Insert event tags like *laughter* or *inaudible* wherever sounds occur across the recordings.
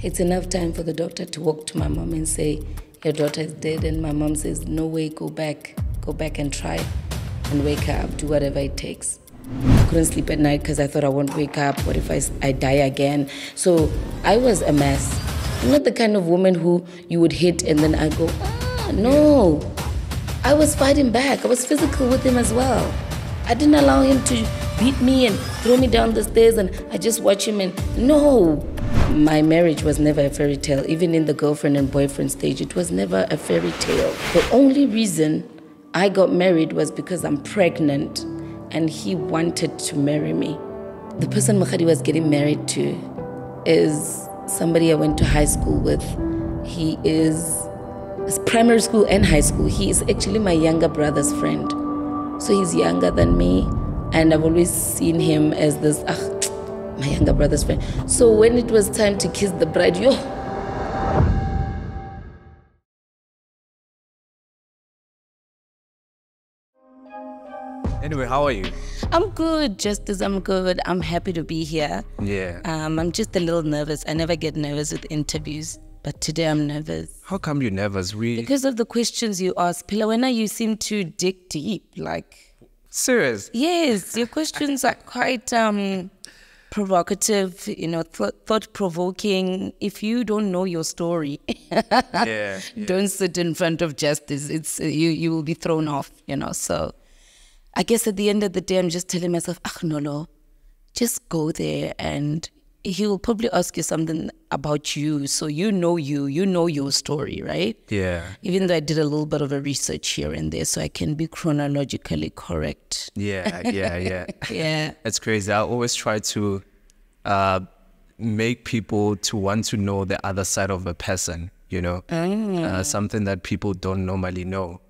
It's enough time for the doctor to walk to my mom and say, Your daughter is dead. And my mom says, No way, go back. Go back and try and wake her up. Do whatever it takes. I couldn't sleep at night because I thought I won't wake up. What if I, I die again? So I was a mess. I'm not the kind of woman who you would hit and then I go, ah, no. I was fighting back. I was physical with him as well. I didn't allow him to beat me and throw me down the stairs and I just watch him and no. My marriage was never a fairy tale. Even in the girlfriend and boyfriend stage, it was never a fairy tale. The only reason I got married was because I'm pregnant and he wanted to marry me. The person Mokgadi was getting married to is somebody I went to high school with. He is primary school and high school. He is actually my younger brother's friend. So he's younger than me, and I've always seen him as this, ah, my younger brother's friend. So when it was time to kiss the bride, yo, Anyway, how are you? I'm good, just as I'm good. I'm happy to be here. Yeah. Um, I'm just a little nervous. I never get nervous with interviews, but today I'm nervous. How come you're nervous? Really? Because of the questions you ask. Pilawena, you seem to dig deep. Like, Serious? yes, your questions are quite um, provocative, you know, th- thought provoking. If you don't know your story, *laughs* Yeah. *laughs* don't sit in front of Justice. It's you. You will be thrown off. You know. So, I guess at the end of the day, I'm just telling myself, ah, no, no, just go there, and he will probably ask you something about you, so you know you, you know your story, right? Yeah. Even though I did a little bit of a research here and there, so I can be chronologically correct. Yeah. Yeah. Yeah. *laughs* Yeah. It's crazy. I always try to uh, make people to want to know the other side of a person. You know, uh, something that people don't normally know.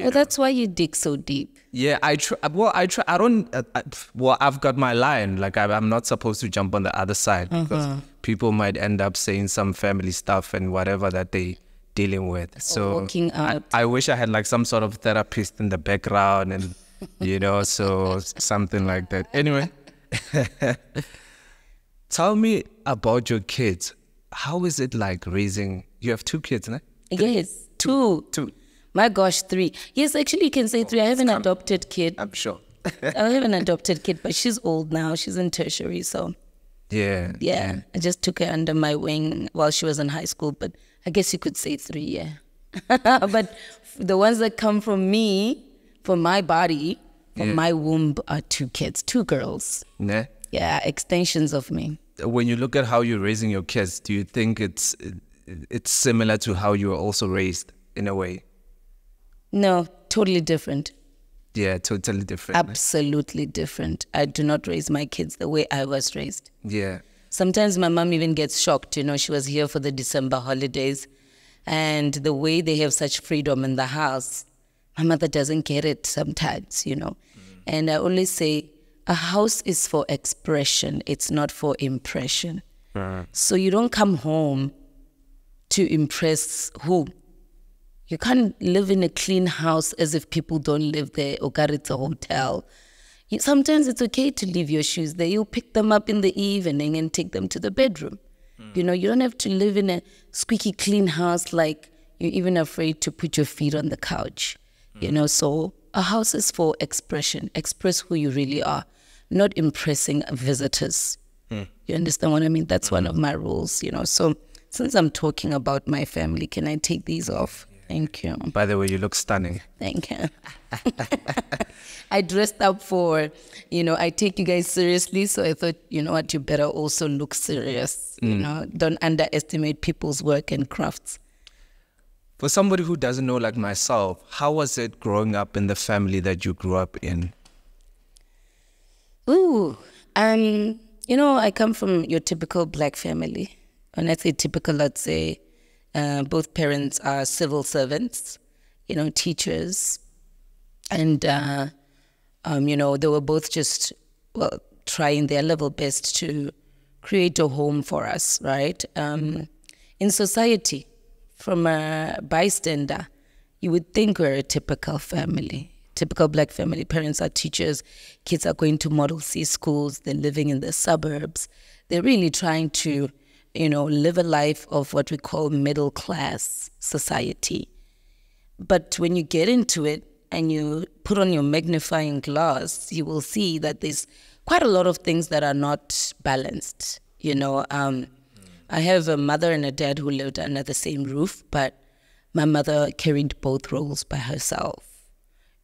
Oh, that's why you dig so deep. Yeah, I try. Well, I try. I don't. Uh, I, well, I've got my line. Like I, I'm not supposed to jump on the other side because people might end up saying some family stuff and whatever that they dealing with. So I. I wish I had like some sort of therapist in the background and *laughs* you know, so something like that. Anyway, *laughs* tell me about your kids. How is it like raising? You have two kids, né? Yes, two. Two. My gosh, three. Yes, actually, you can say oh, three. I have an adopted kid. I'm sure. *laughs* I have an adopted kid, but she's old now. She's in tertiary, so yeah. yeah. I just took her under my wing while she was in high school, but I guess you could say three, yeah. *laughs* but the ones that come from me, from my body, from my womb, are two kids, two girls. Ne? Yeah, extensions of me. when you look at how you're raising your kids, do you think it's it's similar to how you were also raised in a way? No, totally different. Yeah, totally different. Absolutely different. I do not raise my kids the way I was raised. yeah. Sometimes my mom even gets shocked. You know, she was here for the December holidays, and the way they have such freedom in the house, my mother doesn't get it sometimes, you know. Mm. And I always say, a house is for expression, it's not for impression. Uh-huh. So you don't come home to impress who? You can't live in a clean house as if people don't live there or got it's a hotel. Sometimes it's okay to leave your shoes there. You'll pick them up in the evening and take them to the bedroom. Hmm. You know, you don't have to live in a squeaky clean house like you're even afraid to put your feet on the couch. You hmm. know, so a house is for expression. Express who you really are, not impressing visitors. Hmm. You understand what I mean? That's one of my rules, you know. So since I'm talking about my family, can I take these off? Thank you. By the way, you look stunning. Thank you. *laughs* I dressed up for, you know, I take you guys seriously. So I thought, you know what, you better also look serious. You know, don't underestimate people's work and crafts. For somebody who doesn't know, like myself, how was it growing up in the family that you grew up in? Ooh, um, you know, I come from your typical black family. When I say typical, I'd say uh, both parents are civil servants, you know, teachers, and uh, um, you know, they were both just well trying their level best to create a home for us, right? Um, in society, from a bystander, you would think we're a typical family, typical black family. Parents are teachers, kids are going to Model C schools, they're living in the suburbs. They're really trying to you know, live a life of what we call middle class society. But when you get into it and you put on your magnifying glass, you will see that there's quite a lot of things that are not balanced. You know, um, I have a mother and a dad who lived under the same roof, but my mother carried both roles by herself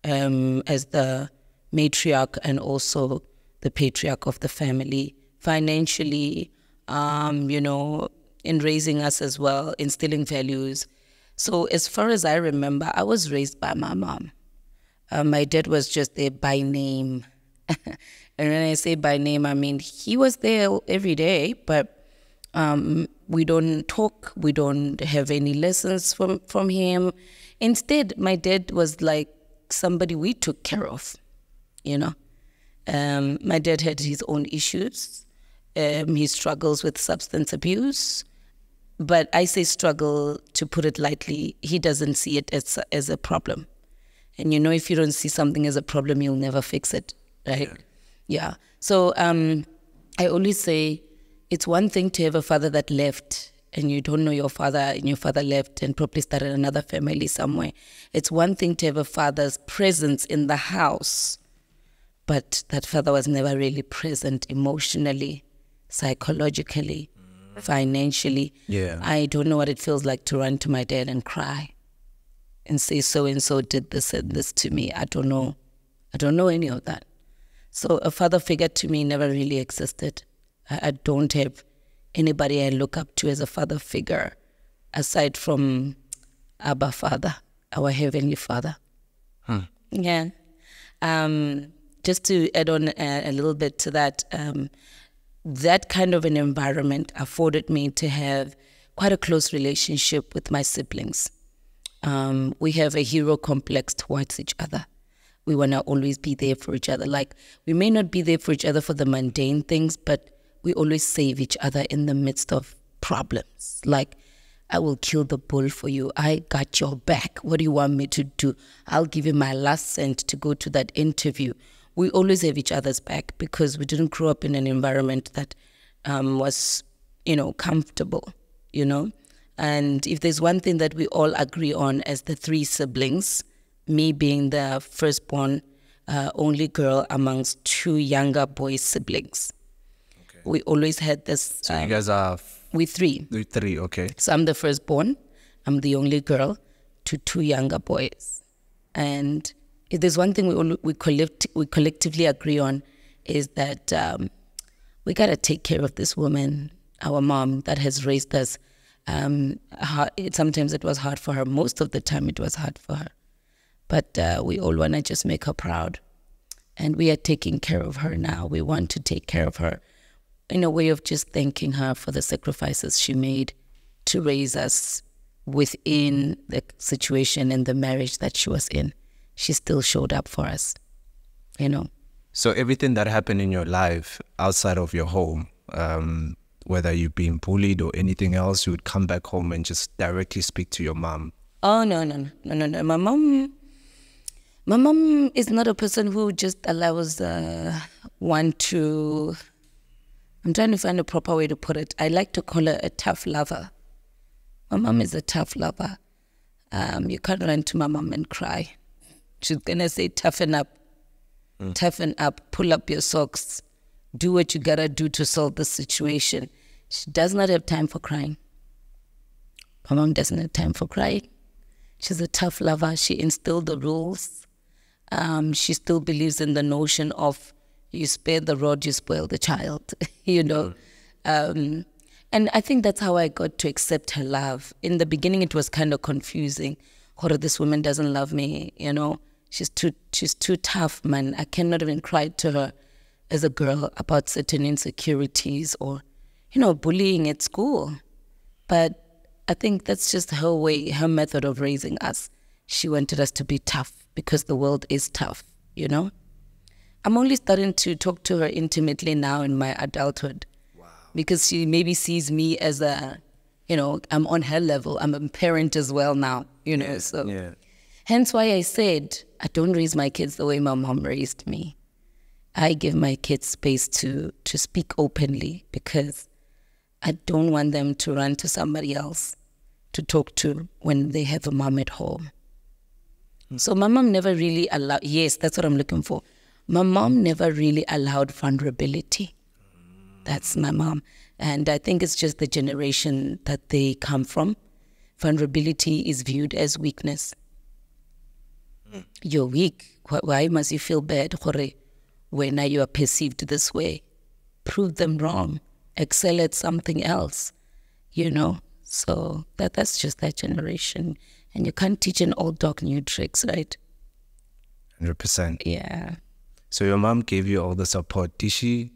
um, as the matriarch and also the patriarch of the family, financially, um, you know, in raising us as well, instilling values. So, as far as I remember, I was raised by my mom. Uh, my dad was just there by name. *laughs* and when I say by name, I mean he was there every day, but um, we don't talk, we don't have any lessons from, from him. Instead, my dad was like somebody we took care of, you know. Um, my dad had his own issues. Um, he struggles with substance abuse. But I say struggle to put it lightly. He doesn't see it as a, as a problem. And you know, if you don't see something as a problem, you'll never fix it, right? Yeah. yeah. So um, I always say it's one thing to have a father that left and you don't know your father and your father left and probably started another family somewhere. It's one thing to have a father's presence in the house, but that father was never really present emotionally, psychologically, financially. Yeah. I don't know what it feels like to run to my dad and cry and say so and so did this and this to me. I don't know. I don't know any of that. So a father figure to me never really existed. I, I don't have anybody I look up to as a father figure aside from Abba Father, our Heavenly Father. Hmm. Yeah. Um, just to add on a, a little bit to that, um, that kind of an environment afforded me to have quite a close relationship with my siblings. Um, we have a hero complex towards each other. We want to always be there for each other. Like, we may not be there for each other for the mundane things, but we always save each other in the midst of problems. Like, I will kill the bull for you. I got your back. What do you want me to do? I'll give you my last cent to go to that interview. We always have each other's back because we didn't grow up in an environment that um, was, you know, comfortable, you know? And if there's one thing that we all agree on as the three siblings, me being the firstborn, uh, only girl amongst two younger boy siblings, we always had this. So um, you guys are. We three. We three, okay. So I'm the firstborn. I'm the only girl to two younger boys, and if there's one thing we all, we collect we collectively agree on, is that um, we gotta take care of this woman, our mom that has raised us. Um, it, sometimes it was hard for her. Most of the time, it was hard for her. But uh, we all want to just make her proud. And we are taking care of her now. We want to take care of her in a way of just thanking her for the sacrifices she made to raise us within the situation and the marriage that she was in. She still showed up for us, you know. So everything that happened in your life outside of your home, um, whether you've been bullied or anything else, you would come back home and just directly speak to your mom. Oh no no no no no! My mom, my mom is not a person who just allows uh, one to I'm trying to find a proper way to put it. I like to call her a tough lover. My mom is a tough lover. Um, you can't run to my mom and cry. She's gonna say, toughen up, mm. toughen up, pull up your socks, do what you gotta do to solve the situation. She does not have time for crying. My mom doesn't have time for crying. She's a tough lover. She instilled the rules. Um, she still believes in the notion of you spare the rod, you spoil the child, *laughs* you know. Um, and I think that's how I got to accept her love. In the beginning, it was kind of confusing. Oh, this woman doesn't love me, you know. She's too, she's too tough, man. I cannot even cry to her as a girl about certain insecurities or, you know, bullying at school. But I think that's just her way, her method of raising us. She wanted us to be tough because the world is tough, you know? I'm only starting to talk to her intimately now in my adulthood. Wow. Because she maybe sees me as a, you know, I'm on her level. I'm a parent as well now, you know. Yeah. So yeah. hence why I said I don't raise my kids the way my mom raised me. I give my kids space to to speak openly because I don't want them to run to somebody else to talk to when they have a mom at home. Hmm. So my mom never really allowed, yes, that's what I'm looking for. My mom never really allowed vulnerability. That's my mom. And I think it's just the generation that they come from. Vulnerability is viewed as weakness. You're weak. Why- Why must you feel bad Gore, when you are perceived this way? Prove them wrong. Excel at something else, you know? So that that's just that generation. And you can't teach an old dog new tricks, right? 100%. Yeah. So your mom gave you all the support. Did she,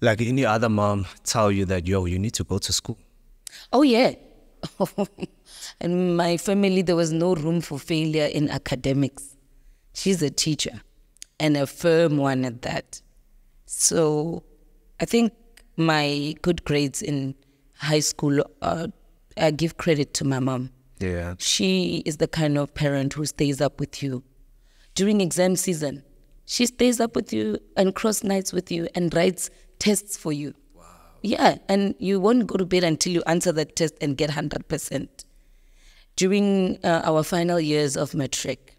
like any other mom, tell you that, yo, you need to go to school? Oh, yeah. *laughs* in my family, there was no room for failure in academics. She's a teacher and a firm one at that. So I think my good grades in high school, uh, I give credit to my mom. Yeah. She is the kind of parent who stays up with you. During exam season, she stays up with you and cross nights with you and writes tests for you. Yeah, and you won't go to bed until you answer that test and get 100%. During uh, our final years of matric,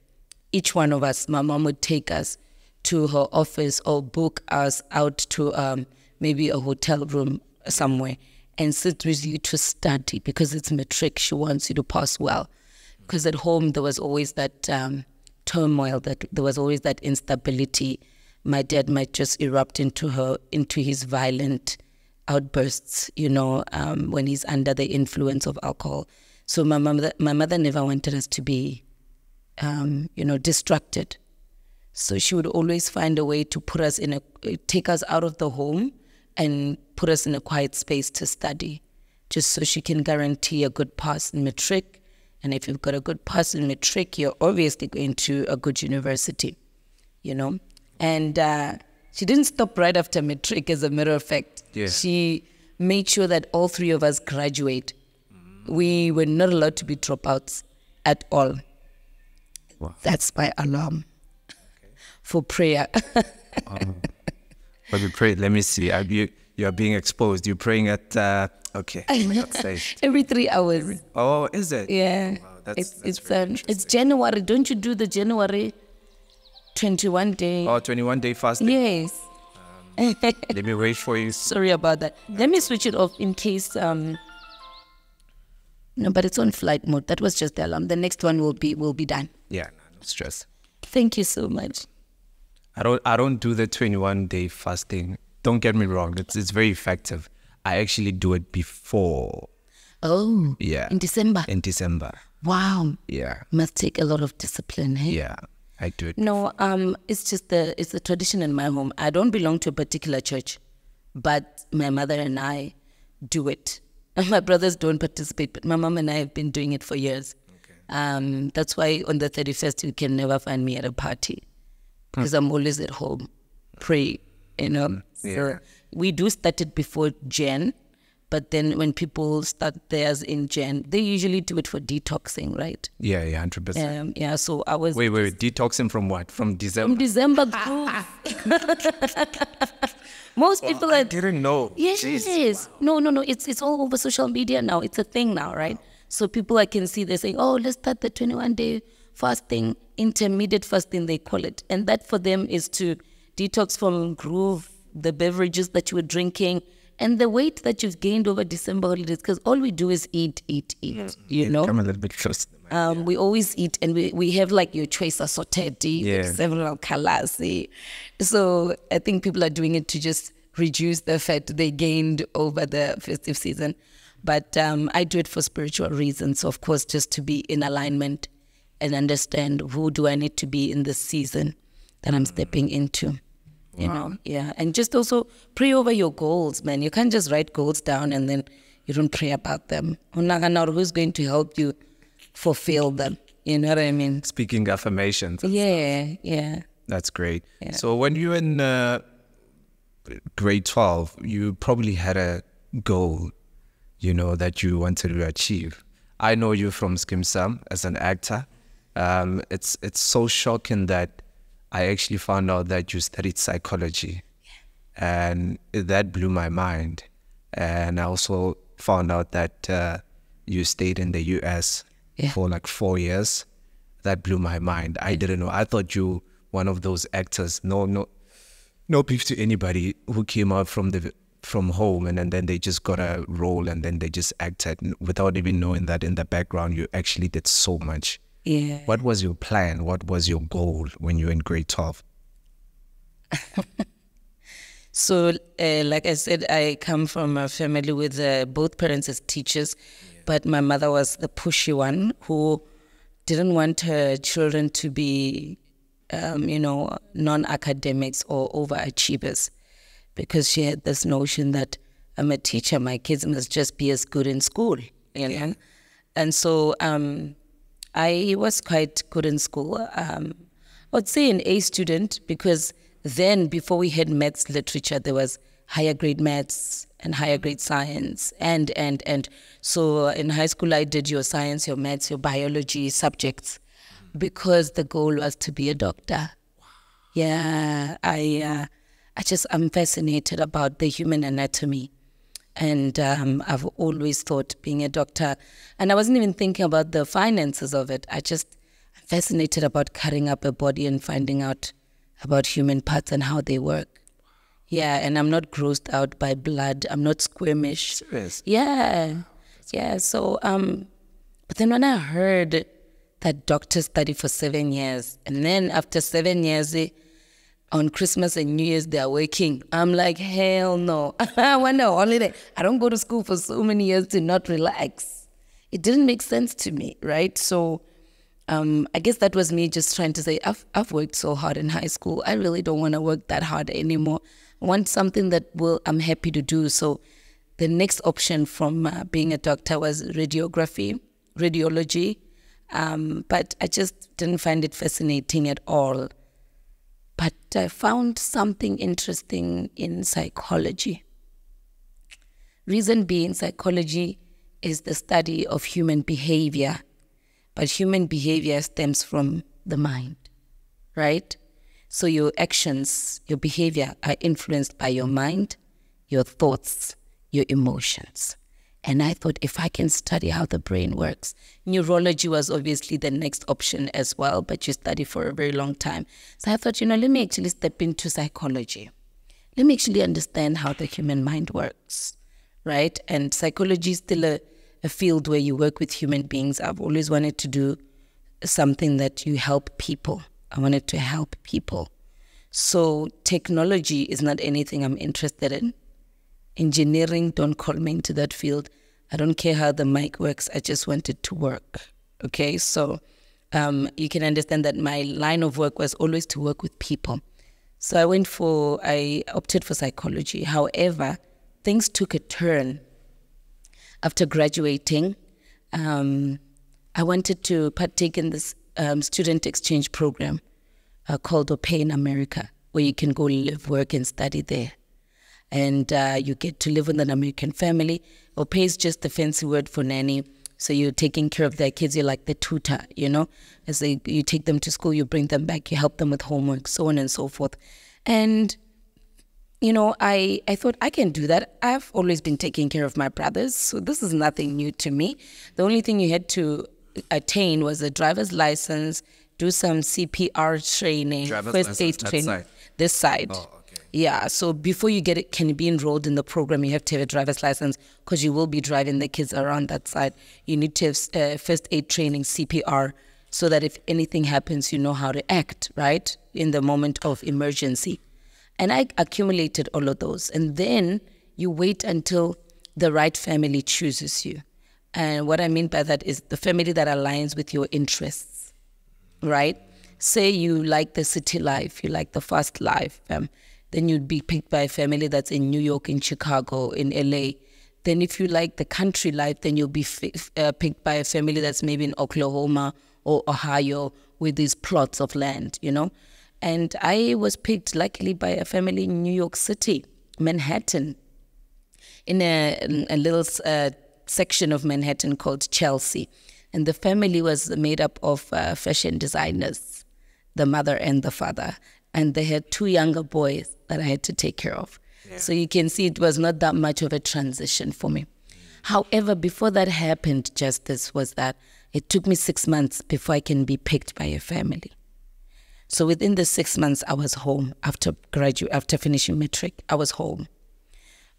each one of us, my mom would take us to her office or book us out to um, maybe a hotel room somewhere and sit with you to study because it's matric. She wants you to pass well. Because at home, there was always that um, turmoil, that there was always that instability. My dad might just erupt into her, into his violent outbursts, you know, um, when he's under the influence of alcohol. So my mother, my mother never wanted us to be, um, you know, distracted. So she would always find a way to put us in a, take us out of the home and put us in a quiet space to study, just so she can guarantee a good pass in matric. And if you've got a good pass in matric, you're obviously going to a good university, you know. And uh, she didn't stop right after matric, as a matter of fact. Yeah. She made sure that all three of us graduate. We were not allowed to be dropouts at all. Wow. That's my alarm for prayer. *laughs* But we pray, let me see. Are you, you're being exposed. You're praying at, uh, okay. *laughs* Every three hours. Oh, is it? Yeah. Wow, that's- it's that's it's um, it's January. Don't you do the January twenty one day? Oh, 21 day fasting. Yes. *laughs* Let me wait for you. Sorry about that. Let me switch it off in case um no, but it's on flight mode. That was just the alarm. The next one will be will be done. Yeah, no, stress. Thank you so much. I don't I don't do the 21 day fasting. Don't get me wrong. It's it's very effective. I actually do it before. Oh. Yeah. In December. In December. wow. Yeah. Must take a lot of discipline, hey? Yeah. I do it. No, um, it's just the it's a tradition in my home. I don't belong to a particular church, but my mother and I do it. *laughs* My brothers don't participate, but my mom and I have been doing it for years. Okay. Um, that's why on the thirty first you can never find me at a party because I'm always at home, pray. You know, Yeah. so we do start it before Jan, but then when people start theirs in Jan, they usually do it for detoxing, right? Yeah, yeah, 100%. Um, yeah. So I was Wait, wait, wait. Detoxing from what? From December. from December? *laughs* December groove. *laughs* Most people I are didn't know. yes. Jeez. No, no, no. It's it's all over social media now. It's a thing now, right? So people I can see they're saying, "Oh, let's start the 21 day fasting, intermediate fasting," they call it, and that for them is to detox from groove, the beverages that you were drinking, and the weight that you've gained over December holidays. Because all we do is eat, eat, eat. You know, Come a little bit closer. um, we always eat and we, we have like your choice assorted Yeah. several colors. eh. So I think people are doing it to just reduce the fat they gained over the festive season. But um, I do it for spiritual reasons. So of course, just to be in alignment and understand who do I need to be in this season that I'm stepping into. You know, yeah. And just also pray over your goals, man. You can't just write goals down and then you don't pray about them. Who's going to help you fulfill them? You know what I mean? Speaking affirmations. Yeah, yeah. That's great. So when you were in uh, grade 12, you probably had a goal, you know, that you wanted to achieve. I know you from Skeem Saam as an actor. Um, it's it's so shocking that I actually found out that you studied psychology, and that blew my mind. and I also found out that uh, you stayed in the U.S. Yeah. for like four years. That blew my mind. I didn't know. I thought you one of those actors. No, no, no beef to anybody who came out from the from home and, and then they just got a role and then they just acted without even knowing that in the background you actually did so much. Yeah. What was your plan? What was your goal when you were in grade 12? *laughs* So, uh, like I said, I come from a family with uh, both parents as teachers, but my mother was the pushy one who didn't want her children to be, um, you know, non academics or overachievers because she had this notion that I'm a teacher, my kids must just be as good in school, you know? And so um, I was quite good in school. Um, I would say an A student because then before we had maths literature, there was higher grade maths and higher grade science and and and so in high school I did your science, your maths, your biology subjects because the goal was to be a doctor. Yeah, I uh, I just I'm fascinated about the human anatomy, and um, I've always thought being a doctor, and I wasn't even thinking about the finances of it. I just I'm fascinated about cutting up a body and finding out about human parts and how they work. Yeah, and I'm not grossed out by blood. I'm not squeamish. Serious? Yeah, yeah. So, um, but then when I heard that doctors study for seven years, and then after seven years, they, on Christmas and New Year's they are working, I'm like, hell no. *laughs* I want a holiday. I don't go to school for so many years to not relax. It didn't make sense to me, right? So, um, I guess that was me just trying to say, I've, I've worked so hard in high school. I really don't want to work that hard anymore. I want something that will I'm happy to do. So the next option from uh, being a doctor was radiography, radiology. Um, but I just didn't find it fascinating at all. But I found something interesting in psychology. Reason being, psychology is the study of human behavior, but human behavior stems from the mind, right? So your actions, your behavior are influenced by your mind, your thoughts, your emotions. And I thought if I can study how the brain works, neurology was obviously the next option as well, but you study for a very long time. So I thought, you know, let me actually step into psychology. Let me actually understand how the human mind works, right? And psychology is still a, a field where you work with human beings. I've always wanted to do something that you help people. I wanted to help people. So technology is not anything I'm interested in. Engineering, don't call me into that field. I don't care how the mic works. I just want it to work. Okay, so um, you can understand that my line of work was always to work with people. So I went for, I opted for psychology. However, things took a turn after graduating. Um, I wanted to partake in this um, student exchange program uh, called in America, where you can go live, work, and study there. And uh, you get to live with an American family. Pair is just a fancy word for nanny. So you're taking care of their kids. You're like the tutor, you know. As they, you take them to school, you bring them back, you help them with homework, so on and so forth. And you know, I, I thought I can do that. I've always been taking care of my brothers, so this is nothing new to me. The only thing you had to attain was a driver's license, do some CPR training, Driver's first aid training. side? This side. Oh, okay. Yeah, so before you get it, can be enrolled in the program, you have to have a driver's license because you will be driving the kids around that side. You need to have uh, first aid training, CPR, so that if anything happens, you know how to act, right? In the moment of emergency. And I accumulated all of those. And then you wait until the right family chooses you. And what I mean by that is the family that aligns with your interests, right? Say you like the city life, you like the fast life, um, then you'd be picked by a family that's in New York, in Chicago, in LA. Then if you like the country life, then you'll be uh, picked by a family that's maybe in Oklahoma or Ohio with these plots of land, you know? And I was picked luckily by a family in New York City, Manhattan, in a, a little uh, section of Manhattan called Chelsea. And the family was made up of uh, fashion designers, the mother and the father. And they had two younger boys that I had to take care of. So you can see it was not that much of a transition for me. However, before that happened, justice was that it took me six months before I can be picked by a family. So within the six months, I was home after graduate, after finishing matric. I was home.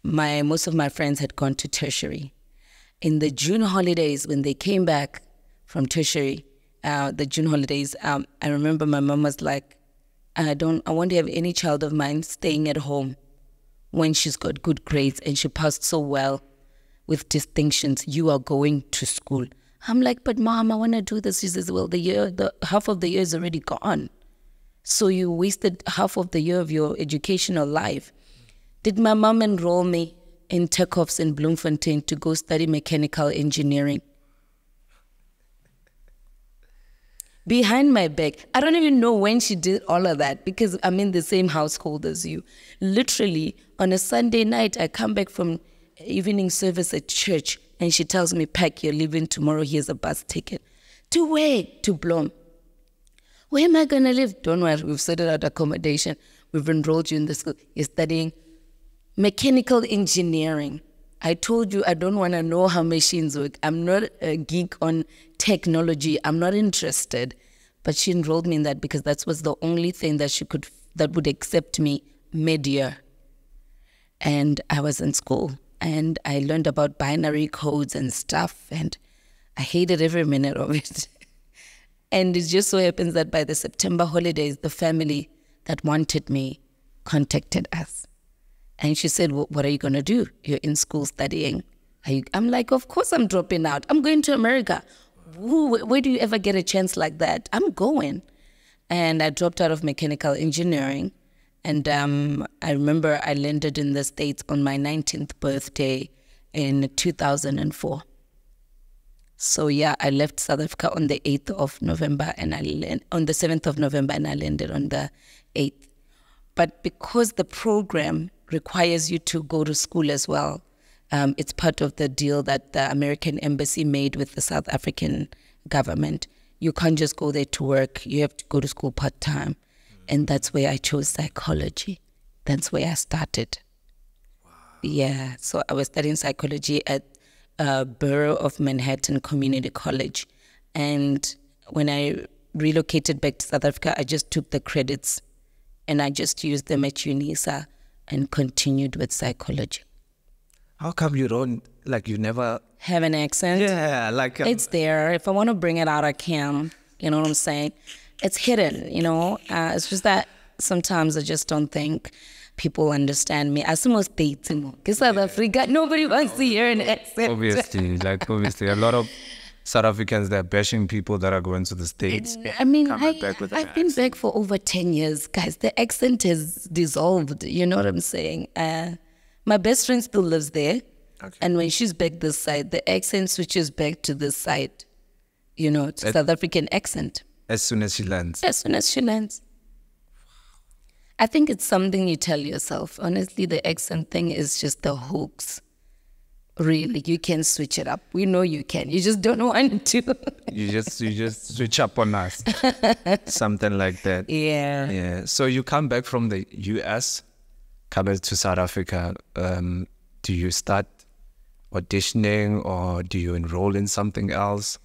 My most of my friends had gone to tertiary. In the June holidays, when they came back from tertiary, uh, the June holidays, um, I remember my mom was like, "I don't, I want to have any child of mine staying at home when she's got good grades and she passed so well with distinctions. You are going to school." I'm like, "But mom, I want to do this." She says, "Well, the year, the half of the year is already gone." So you wasted half of the year of your educational life. Did my mom enroll me in Techofs in Bloemfontein to go study mechanical engineering? Behind my back. I don't even know when she did all of that because I'm in the same household as you. Literally, on a Sunday night, I come back from evening service at church and she tells me, Pack, you're leaving tomorrow. Here's a bus ticket. To where? To Bloem. Where am I going to live? Don't worry, we've sorted out accommodation. We've enrolled you in the school. You're studying mechanical engineering. I told you I don't want to know how machines work. I'm not a geek on technology. I'm not interested. But she enrolled me in that because that was the only thing that she could that would accept me mid-year. And I was in school and I learned about binary codes and stuff and I hated every minute of it. *laughs* and it just so happens that by the September holidays, the family that wanted me contacted us. And she said, well, What are you going to do? You're in school studying. I'm like, Of course I'm dropping out. I'm going to America. Where do you ever get a chance like that? I'm going. And I dropped out of mechanical engineering. And um, I remember I landed in the States on my 19th birthday in 2004. So yeah, I left South Africa on the 8th of November and I land, on the 7th of November and I landed on the 8th. But because the program requires you to go to school as well, um, it's part of the deal that the American embassy made with the South African government. You can't just go there to work. You have to go to school part time. And that's where I chose psychology. That's where I started. Wow. Yeah. So I was studying psychology at uh, Borough of Manhattan Community College. And when I relocated back to South Africa, I just took the credits and I just used them at UNISA and continued with psychology. How come you don't, like, you never have an accent? Yeah, like. Um, it's there. If I want to bring it out, I can. You know what I'm saying? It's hidden, you know? Uh, it's just that sometimes I just don't think people understand me. As most dating, because South Africa, nobody wants to hear an accent. Obviously, like obviously, a lot of South Africans they're bashing people that are going to the states. I mean, I, have been back for over ten years, guys. The accent has dissolved. You know what I'm saying? Uh, my best friend still lives there, okay. and when she's back this side, the accent switches back to this side. You know, South African accent. As soon as she lands. As soon as she lands. I think it's something you tell yourself. Honestly, the accent thing is just the hooks. Really, you can switch it up. We know you can. You just don't *laughs* want to. you just you just switch up on us. *laughs* Something like that. Yeah. Yeah. So you come back from the US, come to South Africa. Um, do you start auditioning or do you enroll in something else?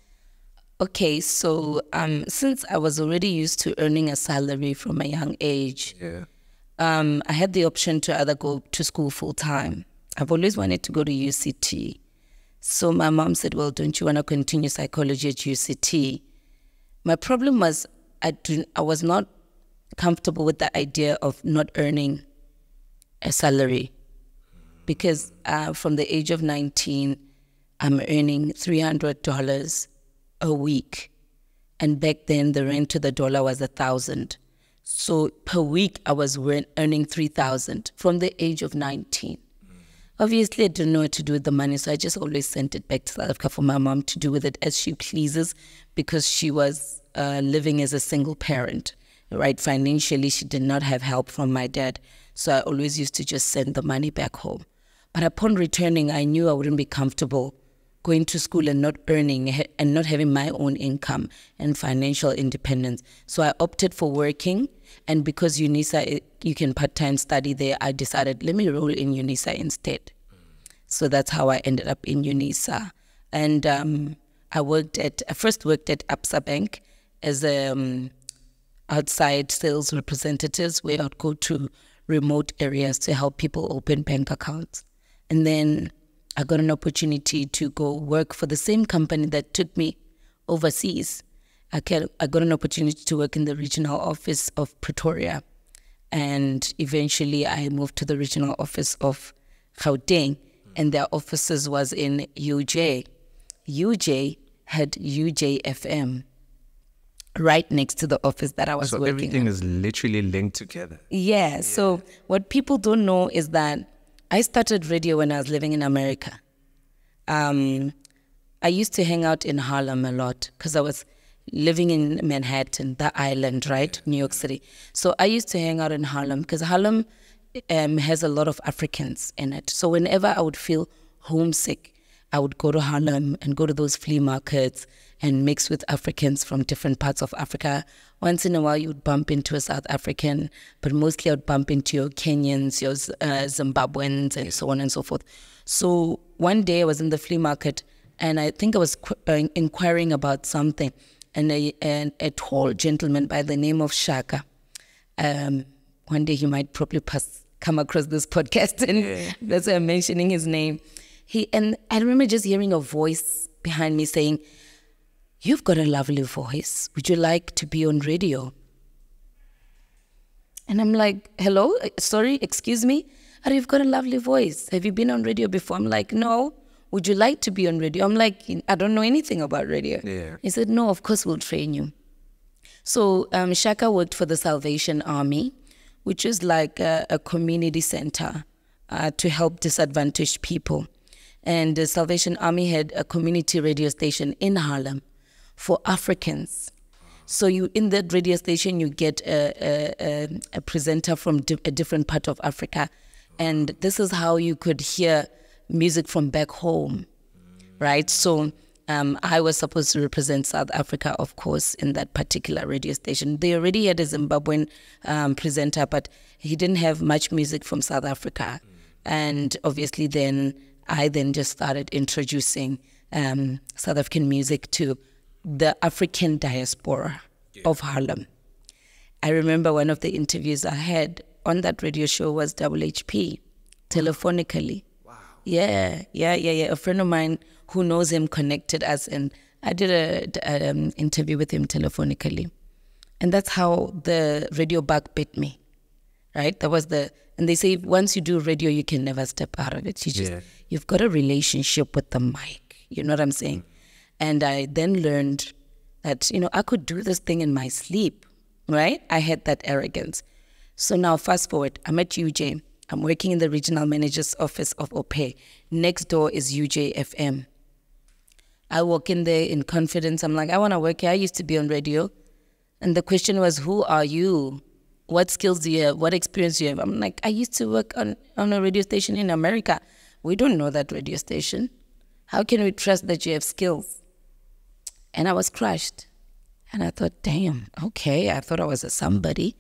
Okay, so um, since I was already used to earning a salary from a young age, yeah. um, I had the option to either go to school full time. I've always wanted to go to UCT. So my mom said, Well, don't you want to continue psychology at UCT? My problem was I, I was not comfortable with the idea of not earning a salary because uh, from the age of 19, I'm earning $300 a week. And back then, the rand to the dollar was a thousand. So per week, I was earning 3000 from the age of 19. Obviously, I didn't know what to do with the money, so I just always sent it back to South Africa for my mom to do with it as she pleases because she was uh, living as a single parent, right? Financially, she did not have help from my dad. So I always used to just send the money back home. But upon returning, I knew I wouldn't be comfortable going to school and not earning and not having my own income and financial independence. So I opted for working. And because UNISA, you can part time study there, I decided, let me roll in UNISA instead. So that's how I ended up in UNISA. And um, I worked at, I first worked at ABSA Bank as um, outside sales representatives where I'd go to remote areas to help people open bank accounts. And then I got an opportunity to go work for the same company that took me overseas. I got, an opportunity to work in the regional office of Pretoria. And eventually I moved to the regional office of Gauteng, and their offices was in UJ. UJ had UJFM right next to the office that I was So working everything is literally linked together. yeah. So what people don't know is that I started radio when I was living in America. Um, I used to hang out in Harlem a lot because I was living in Manhattan, the island, right, New York City. So I used to hang out in Harlem because Harlem um, has a lot of Africans in it. So whenever I would feel homesick, I would go to Harlem and go to those flea markets and mix with Africans from different parts of Africa. Once in a while, you would bump into a South African, but mostly I would bump into your Kenyans, your uh, Zimbabweans, and so on and so forth. So one day I was in the flea market and I think I was qu- uh, inquiring about something. And a, and a tall gentleman by the name of Shaka, um, one day he might probably pass, come across this podcast and *laughs* that's why I'm mentioning his name. He and I remember just hearing a voice behind me saying, You've got a lovely voice. Would you like to be on radio? And I'm like, Hello? Uh, Sorry, excuse me? Oh, you've got a lovely voice. Have you been on radio before? I'm like, No. Would you like to be on radio? I'm like, I don't know anything about radio. Yeah. He said, No, of course we'll train you. So um, Shaka worked for the Salvation Army, which is like a, a community center uh, to help disadvantaged people. And the Salvation Army had a community radio station in Harlem for Africans. So you in that radio station you get a, a, a, presenter from di- a different part of Africa, and this is how you could hear music from back home right? So um, I was supposed to represent South Africa, of course, in that particular radio station. They already had a Zimbabwean um, presenter, but he didn't have much music from South Africa. And obviously, then I then just started introducing um, South African music to the African diaspora of Harlem. I remember one of the interviews I had on that radio show was HHP, telephonically. Wow. Yeah, yeah, yeah, yeah. A friend of mine who knows him connected us, and I did a, um, interview with him telephonically, and that's how the radio bug bit me. Right, that was the, and they say once you do radio, you can never step out of it. You just, Yeah. you've got a relationship with the mic. You know what I'm saying? And I then learned that, you know, I could do this thing in my sleep, right? I had that arrogance. So now, fast forward, I'm at UJ. I'm working in the regional manager's office of OPE. Next door is UJFM. I walk in there in confidence. I'm like, I want to work here. I used to be on radio. And the question was, who are you? What skills do you have? What experience do you have? I'm like, I used to work on, on a radio station in America. We don't know that radio station. How can we trust that you have skills? And I was crushed. And I thought, damn, okay, I thought I was a somebody.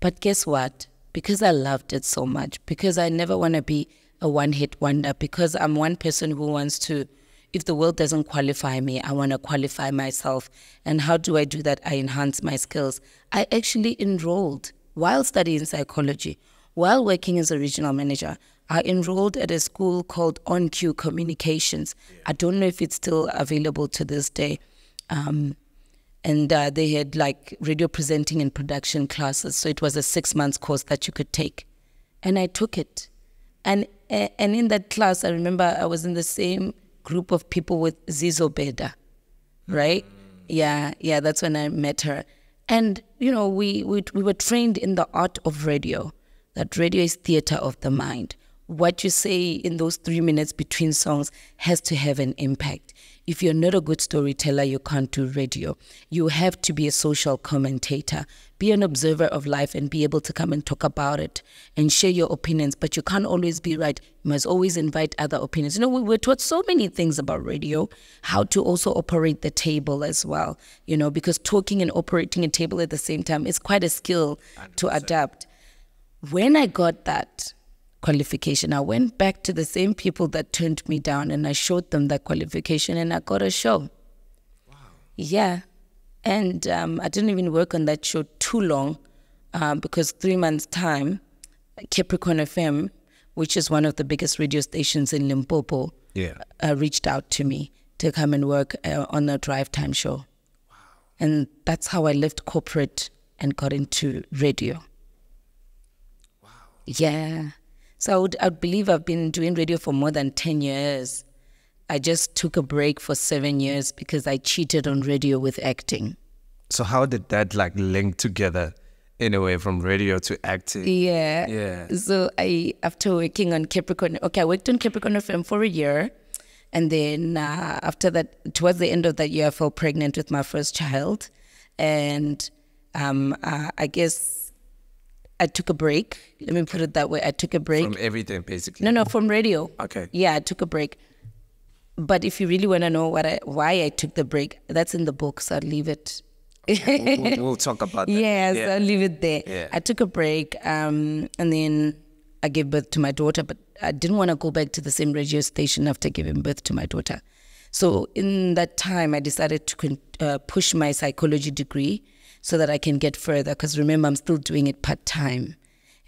But guess what? Because I loved it so much, because I never want to be a one hit wonder, because I'm one person who wants to, if the world doesn't qualify me, I want to qualify myself. And how do I do that? I enhance my skills. I actually enrolled while studying psychology, while working as a regional manager. I enrolled at a school called On Cue Communications. I don't know if it's still available to this day. Um, and uh, they had like radio presenting and production classes. So it was a six months course that you could take, and I took it. And and in that class, I remember I was in the same group of people with Zizo Beda, right? Yeah, yeah, that's when I met her. And you know, we we we were trained in the art of radio. That radio is theater of the mind. what you say in those three minutes between songs has to have an impact. If you're not a good storyteller, you can't do radio. You have to be a social commentator, be an observer of life, and be able to come and talk about it and share your opinions. But you can't always be right. You must always invite other opinions. You know, we were taught so many things about radio, how to also operate the table as well, you know, because talking and operating a table at the same time is quite a skill to adapt. When I got that, qualification. I went back to the same people that turned me down and I showed them that qualification and I got a show. Wow. Yeah. And um, I didn't even work on that show too long um, because three months' time, Capricorn FM, which is one of the biggest radio stations in Limpopo, yeah. uh, reached out to me to come and work uh, on a drive time show. Wow. And that's how I left corporate and got into radio. Wow. Yeah. So I would, I would believe I've been doing radio for more than 10 years. I just took a break for seven years because I cheated on radio with acting. So how did that like link together in a way from radio to acting? Yeah. Yeah. So I, after working on Capricorn, okay, I worked on Capricorn FM for a year. And then uh, after that, towards the end of that year, I fell pregnant with my first child. And um, uh, I guess I took a break. Let me put it that way. I took a break. From everything, basically. No, no, from radio. Okay. Yeah, I took a break. But if you really want to know what I, why I took the break, that's in the book, so I'll leave it. we'll, we'll, talk about that. Yes, yeah. I'll leave it there. Yeah. I took a break, um, and then I gave birth to my daughter, but I didn't want to go back to the same radio station after giving birth to my daughter. So in that time, I decided to uh, push my psychology degree so that I can get further. Because remember, I'm still doing it part time.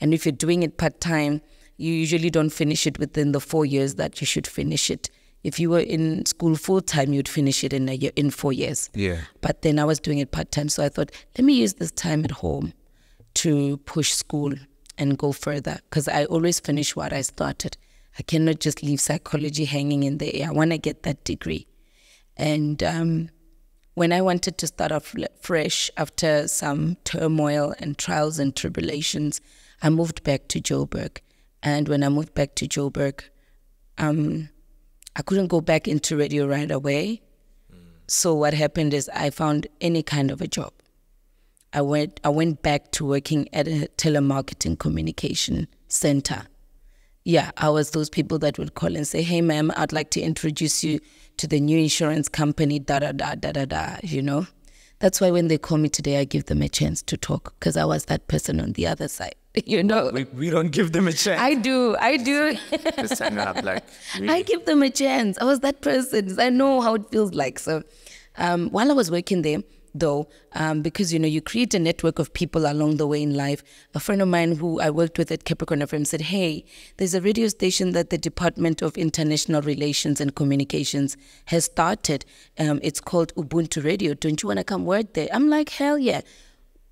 And if you're doing it part time, you usually don't finish it within the four years that you should finish it. If you were in school full time, you'd finish it in a year, in four years. Yeah. But then I was doing it part time, so I thought, let me use this time at home to push school and go further because I always finish what I started. I cannot just leave psychology hanging in the air. I want to get that degree. And um, when I wanted to start off fresh after some turmoil and trials and tribulations, I moved back to Joburg. And when I moved back to Joburg, um, I couldn't go back into radio right away. So what happened is I found any kind of a job. I went I went back to working at a telemarketing communication center. Yeah, I was those people that would call and say, "Hey, ma'am, I'd like to introduce you to the new insurance company, da da da da da da, you know. That's why when they call me today, I give them a chance to talk because I was that person on the other side, *laughs* you know. We, we don't give them a chance. I do, I do. Just hang up, like. *laughs* Really? I give them a chance. I was that person. I know how it feels like. So, um, while I was working there, though, um, because you know you create a network of people along the way in life. A friend of mine who I worked with at Capricorn FM said, "Hey, there's a radio station that the Department of International Relations and Communications has started. Um, it's called Ubuntu Radio. Don't you want to come work there?" I'm like, "Hell yeah!"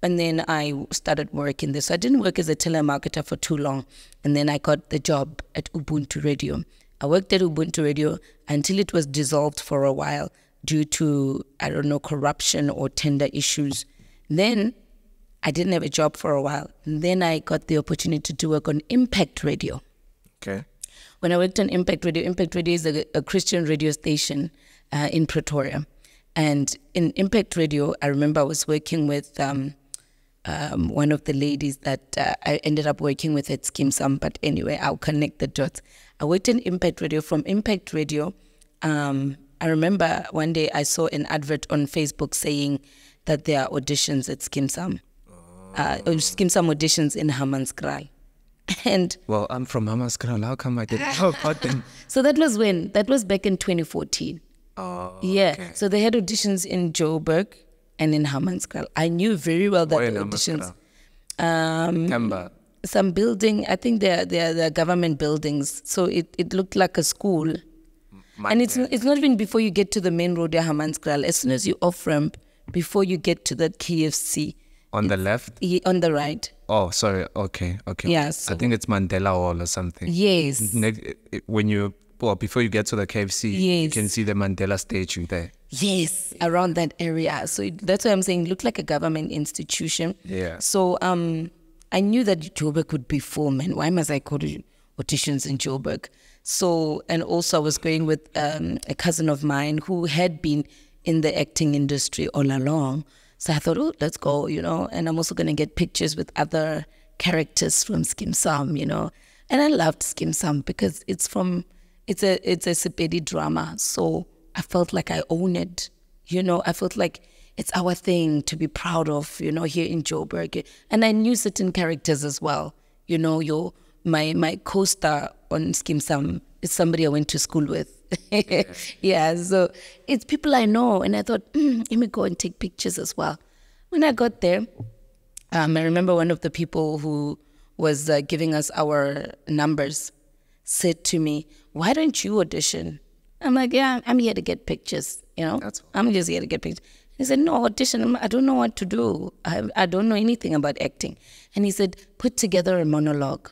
And then I started working there. So I didn't work as a telemarketer for too long, and then I got the job at Ubuntu Radio. I worked at Ubuntu Radio until it was dissolved for a while due to, I don't know, corruption or tender issues. Then I didn't have a job for a while. And then I got the opportunity to do work on Impact Radio. Okay. When I worked on Impact Radio, Impact Radio is a, a Christian radio station uh, in Pretoria. And in Impact Radio, I remember I was working with um, um, one of the ladies that uh, I ended up working with at Skeem Saam. But anyway, I'll connect the dots. I worked in Impact Radio. From Impact Radio, um, I remember one day I saw an advert on Facebook saying that there are auditions at Skeem Saam. Uh, Skeem Saam auditions in Hammanskraal. *laughs* And well, I'm from Hammanskraal. How come I didn't know *laughs* about them? So that was when? That was back in 2014. Oh, yeah. Okay. So they had auditions in Joburg and in Hammanskraal. I knew very well that Where the auditions. Um, Kemba. some building, I think they're, they're, they're government buildings. So it, it looked like a school. And it's, it's not even before you get to the main road, Hammanskraal. As soon as you off ramp, before you get to that KFC, on the left. on the right. Oh, sorry. Okay, okay. Yeah, I think it's Mandela Hall or something. Yes. Ne- When you well before you get to the KFC, yes. you can see the Mandela statue there. Yes, around that area. So it, that's why I'm saying it looked like a government institution. Yeah. So um, I knew that Joburg would be full, man. Why must I go to auditions in Joburg. So, and also I was going with um, a cousin of mine who had been in the acting industry all along. So I thought, oh, let's go, you know. And I'm also going to get pictures with other characters from Skeem Saam, you know. And I loved Skeem Saam because it's from, it's a, it's a Sepedi drama. So I felt like I own it, you know. I felt like it's our thing to be proud of, you know, here in Joburg. And I knew certain characters as well. You know, your my my co-star on Skeem Saam is somebody I went to school with. *laughs* yeah, so it's people I know, and I thought, mm, let me go and take pictures as well. When I got there, um, I remember one of the people who was uh, giving us our numbers said to me, "Why don't you audition?" I'm like, "Yeah, I'm here to get pictures. You know, That's I'm just here to get pictures." He said, No, audition. I don't know what to do. I, I don't know anything about acting. And he said, Put together a monologue.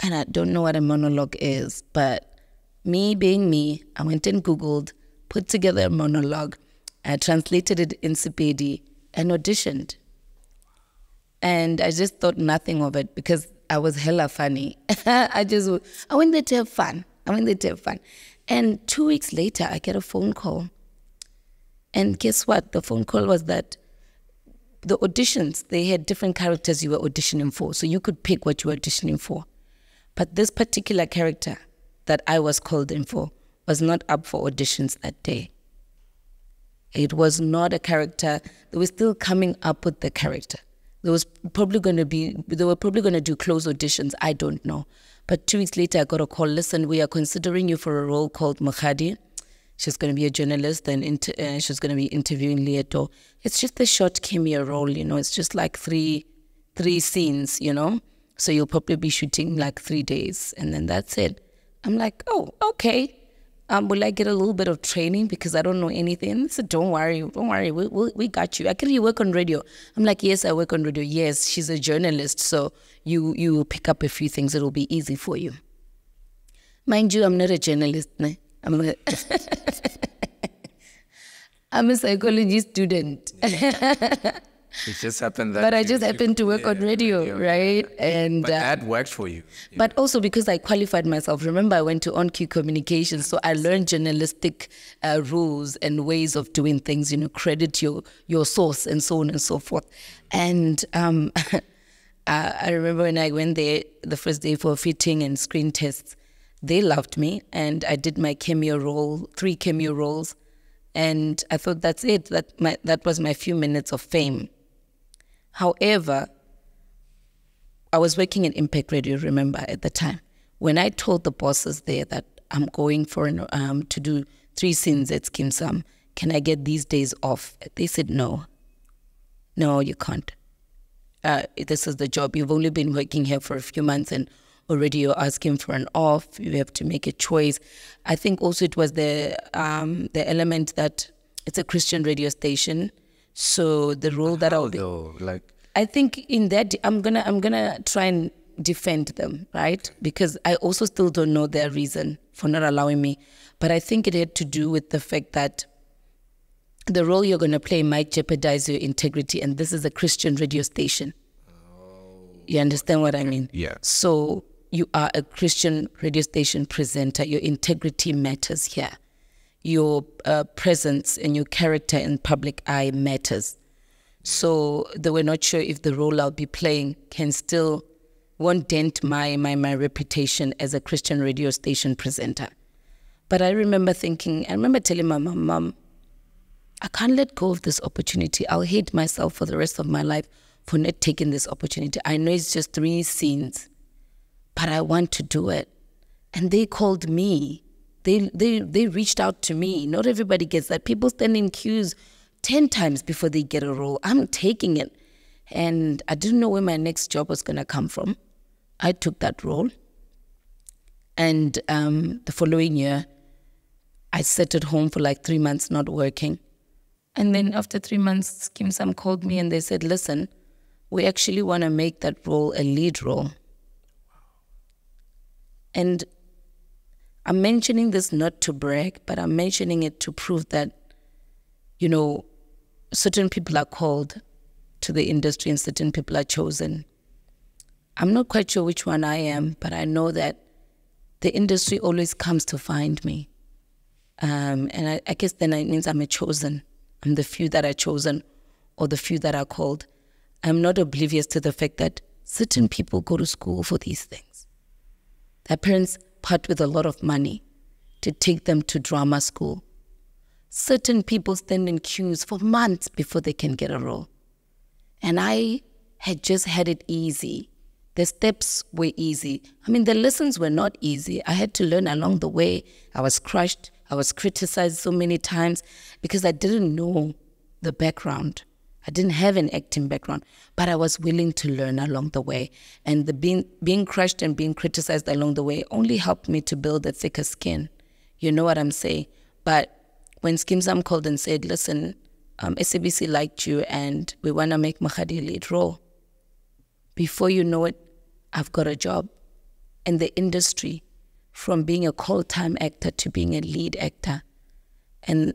And I don't know what a monologue is, but me being me, I went and Googled, put together a monologue, I translated it in Sepedi, and auditioned. And I just thought nothing of it because I was hella funny. *laughs* I just, I went there to have fun. I went there to have fun. And two weeks later, I get a phone call and guess what? The phone call was that the auditions, they had different characters you were auditioning for. So you could pick what you were auditioning for. But this particular character that I was called in for was not up for auditions that day. It was not a character. They were still coming up with the character. There was probably going to be, they were probably going to do close auditions. I don't know. But two weeks later, I got a call. Listen, we are considering you for a role called Mokgadi She's going to be a journalist and uh, she's going to be interviewing Leeto. It's just a short cameo role, you know. It's just like three, three scenes, you know. So you'll probably be shooting like three days, and then that's it. I'm like, oh, okay. Um, will I get a little bit of training because I don't know anything? So don't worry, don't worry, we, we, we got you. I can you work on radio? I'm like, yes, I work on radio. Yes, she's a journalist, so you you pick up a few things. It'll be easy for you. Mind you, I'm not a journalist. Ne? I'm a, *laughs* I'm a psychology student. *laughs* it just happened that. But I just happened to work yeah, on radio, yeah, right? And but uh, that worked for you. But also because I qualified myself. Remember, I went to On Cue Communications, so I learned journalistic uh, rules and ways of doing things. You know, credit your your source and so on and so forth. And um, *laughs* I remember when I went there the first day for fitting and screen tests they loved me and I did my cameo role, three cameo roles. And I thought that's it. That my, that was my few minutes of fame. However, I was working in Impact Radio, remember, at the time. When I told the bosses there that I'm going for an, um, to do three scenes at Skeem Saam, can I get these days off? They said, no. No, you can't. Uh, this is the job. You've only been working here for a few months and already you're asking for an off. You have to make a choice. I think also it was the um, the element that it's a Christian radio station, so the role that I'll be. Though, like I think in that I'm gonna I'm gonna try and defend them, right? Because I also still don't know their reason for not allowing me, but I think it had to do with the fact that the role you're going to play might jeopardize your integrity, and this is a Christian radio station. Oh, you understand what I mean? Yeah. So you are a Christian radio station presenter. Your integrity matters here. Your uh, presence and your character in public eye matters. So they were not sure if the role I'll be playing can still won't dent my, my my reputation as a Christian radio station presenter. But I remember thinking, I remember telling my mom, Mom, I can't let go of this opportunity. I'll hate myself for the rest of my life for not taking this opportunity. I know it's just three scenes but I want to do it. And they called me. They, they, they reached out to me. Not everybody gets that. People stand in queues 10 times before they get a role. I'm taking it. And I didn't know where my next job was going to come from. I took that role. And um, the following year, I sat at home for like three months not working. And then after three months, Skeem Saam called me and they said, listen, we actually want to make that role a lead role. And I'm mentioning this not to brag, but I'm mentioning it to prove that, you know, certain people are called to the industry and certain people are chosen. I'm not quite sure which one I am, but I know that the industry always comes to find me. Um, and I, I guess then it means I'm a chosen. I'm the few that are chosen or the few that are called. I'm not oblivious to the fact that certain people go to school for these things. Their parents part with a lot of money to take them to drama school. Certain people stand in queues for months before they can get a role. And I had just had it easy. The steps were easy. I mean, the lessons were not easy. I had to learn along the way. I was crushed. I was criticized so many times because I didn't know the background. I didn't have an acting background, but I was willing to learn along the way. And the being being crushed and being criticized along the way only helped me to build a thicker skin. You know what I'm saying? But when Skeem Saam called and said, "Listen, um, SABC liked you, and we want to make Mokgadi a lead role," before you know it, I've got a job, in the industry, from being a call-time actor to being a lead actor, and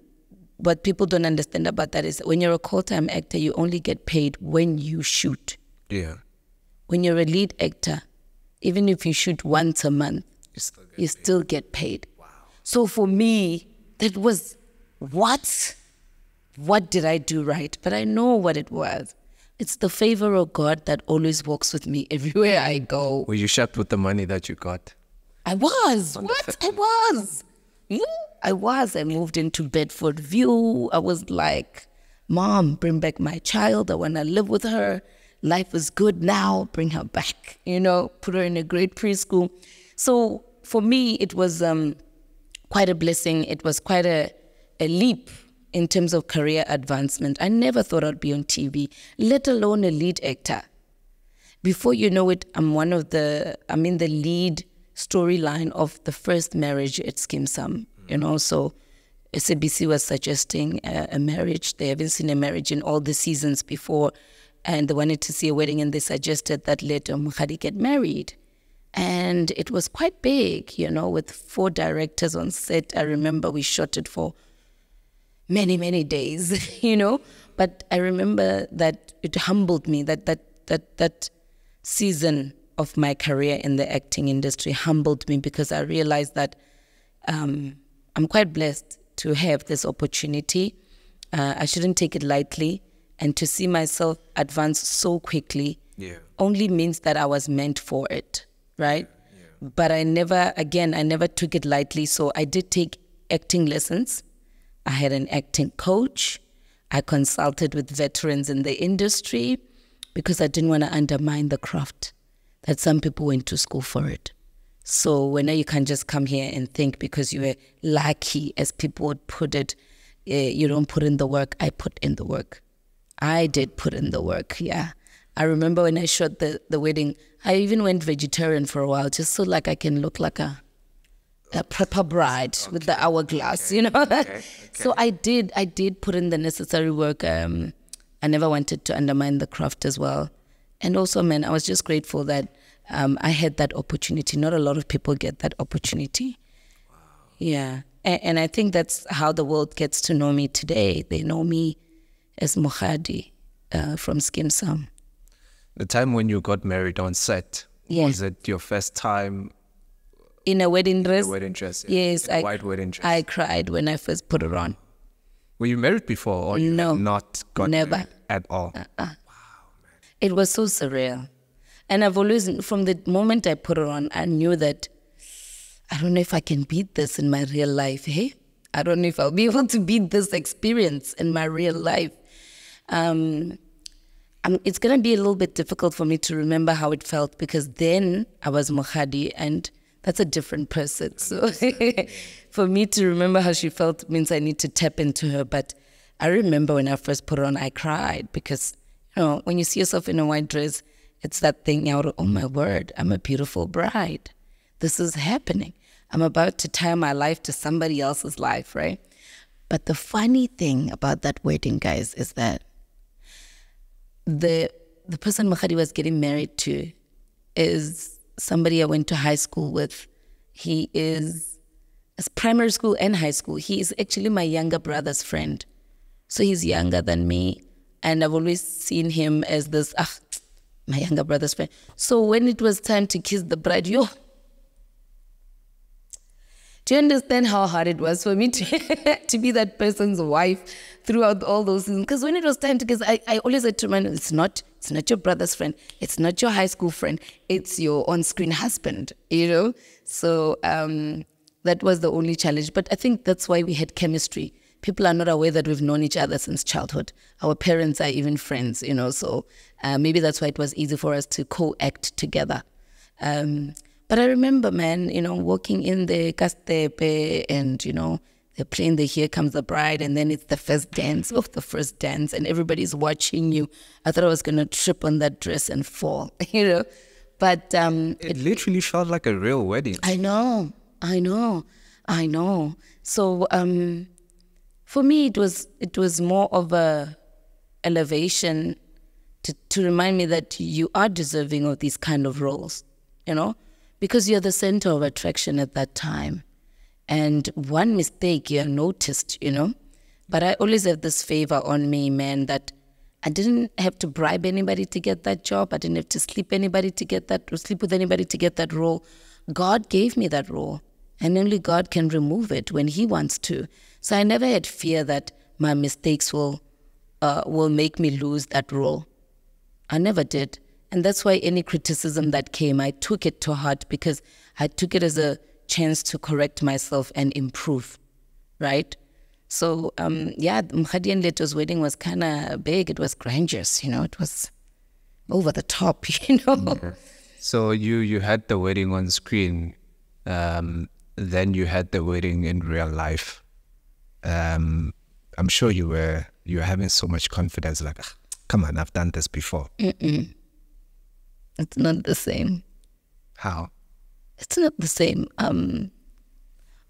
what people don't understand about that is when you're a call time actor, you only get paid when you shoot. Yeah. When you're a lead actor, even if you shoot once a month, You still get you still get paid. Wow. So for me, that was what? What did I do right? But I know what it was. It's the favor of God that always walks with me *laughs* everywhere I go. Were you shocked with the money that you got? I was. What? I was. I was. I moved into Bedfordview. I was like, Mom, bring back my child. I want to live with her. Life is good now. Bring her back. You know, put her in a great preschool. So for me, it was um, quite a blessing. It was quite a, a leap in terms of career advancement. I never thought I'd be on TV, let alone a lead actor before you know it, I'm one of the, I'm in the lead storyline of the first marriage at Skeem Saam, you know, so SABC was suggesting a, a marriage. They haven't seen a marriage in all the seasons before, and they wanted to see a wedding, and they suggested that later Mokgadi get married. And it was quite big, you know, with four directors on set. I remember we shot it for many many days *laughs* you know but i remember that it humbled me that that that that season of my career in the acting industry humbled me because i realized that um, i'm quite blessed to have this opportunity. Uh, i shouldn't take it lightly and to see myself advance so quickly Yeah. only means that i was meant for it right? But i never again i never took it lightly. So i did take acting lessons. I had an acting coach. I consulted with veterans in the industry because I didn't want to undermine the craft that some people went to school for it. So when you can't just come here and think because you were lucky, as people would put it, eh, you don't put in the work. I put in the work. I did put in the work. Yeah. I remember when I shot the, the wedding, I even went vegetarian for a while just so like I can look like a a proper bride with the hourglass, you know. *laughs* So I did, I did put in the necessary work. Um, I never wanted to undermine the craft as well, and also, man, I was just grateful that um, I had that opportunity. Not a lot of people get that opportunity. Yeah, and, and I think that's how the world gets to know me today. They know me as Mokgadi uh, from Skeem Saam. The time when you got married on set, Yeah. was it your first time In a wedding dress. a wedding dress? Yes, a I, white wedding dress. I cried when I first put it on. Were you married before or No, not got never. Uh, married at all? It was so surreal. And I've always, from the moment I put it on, I knew that I don't know if I can beat this in my real life. Hey, I don't know if I'll be *laughs* able to beat this experience in my real life. Um, it's going to be a little bit difficult for me to remember how it felt because then I was Mokgadi and that's a different person. *laughs* So for me to remember how she felt means I need to tap into her. But I remember when I first put it on, I cried because, you know, when you see yourself in a white dress, it's that thing out, oh my word, I'm a beautiful bride. This is happening. I'm about to tie my life to somebody else's life, right? But the funny thing about that wedding, guys, is that the the person Mokgadi was getting married to is somebody I went to high school with. He is it's primary school and high school. He is actually my younger brother's friend. So he's younger than me. And I've always seen him as this ah my younger brother's friend. So when it was time to kiss the bride, yo, Do you understand how hard it was for me to, *laughs* to be that person's wife throughout all those things? Because when it was time to kiss, I, I always said to myself, it's not, it's not your brother's friend. It's not your high school friend. It's your on-screen husband, you know? So um, that was the only challenge. But I think that's why we had chemistry. People are not aware that we've known each other since childhood. Our parents are even friends, you know? So uh, maybe that's why it was easy for us to co-act together. Um, but I remember, man, you know, walking in the Castepe and, you know, they're playing the Here Comes the Bride, and then it's the first dance of the first dance, and everybody's watching you. I thought I was going to trip on that dress and fall, *laughs* you know. But um, it, it literally felt like a real wedding. I know, I know, I know. So um, for me, it was it was more of a elevation to, to remind me that you are deserving of these kind of roles, you know because you're the center of attraction at that time. And one mistake you're noticed, you know. But I always have this favor on me, man, that I didn't have to bribe anybody to get that job. I didn't have to sleep anybody to get that or sleep with anybody to get that role. God gave me that role. And only God can remove it when He wants to. So I never had fear that my mistakes will uh, will make me lose that role. I never did. And that's why any criticism that came, I took it to heart because I took it as a chance to correct myself and improve, right? So, um, yeah, Mokgadi and Leeto's wedding was kind of big. It was grandiose, you know, it was over the top, *laughs* you know. So you, you had the wedding on screen, um, then you had the wedding in real life. Um, I'm sure you were you were having so much confidence, like, ah, come on, I've done this before. Mm -mm. It's not the same. How? It's not the same. Um,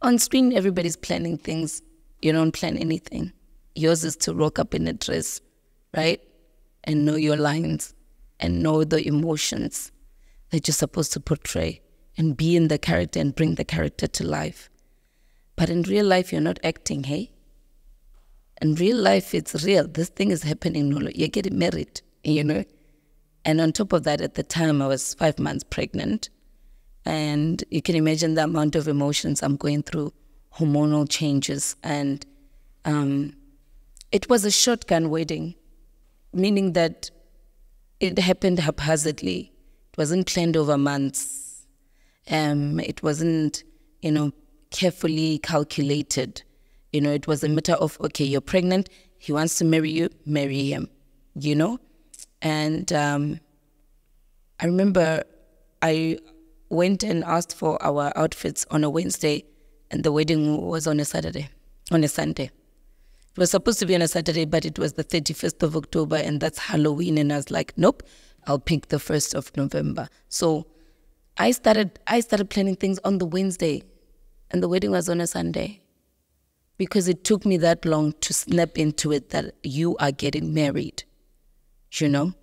on screen, everybody's planning things. You don't plan anything. Yours is to rock up in a dress, right? And know your lines and know the emotions that you're supposed to portray and be in the character and bring the character to life. But in real life, you're not acting, hey? In real life, it's real. This thing is happening. You're getting married, you know? And on top of that, at the time, I was five months pregnant. And you can imagine the amount of emotions I'm going through, hormonal changes. And um, it was a shotgun wedding, meaning that it happened haphazardly. It wasn't planned over months. Um, it wasn't, you know, carefully calculated. You know, it was a matter of, okay, you're pregnant, he wants to marry you, marry him, you know? And um, I remember I went and asked for our outfits on a Wednesday, and the wedding was on a Saturday, on a Sunday. It was supposed to be on a Saturday, but it was the 31st of October, and that's Halloween. And I was like, nope, I'll pick the 1st of November. So I started, I started planning things on the Wednesday, and the wedding was on a Sunday because it took me that long to snap into it that you are getting married you know?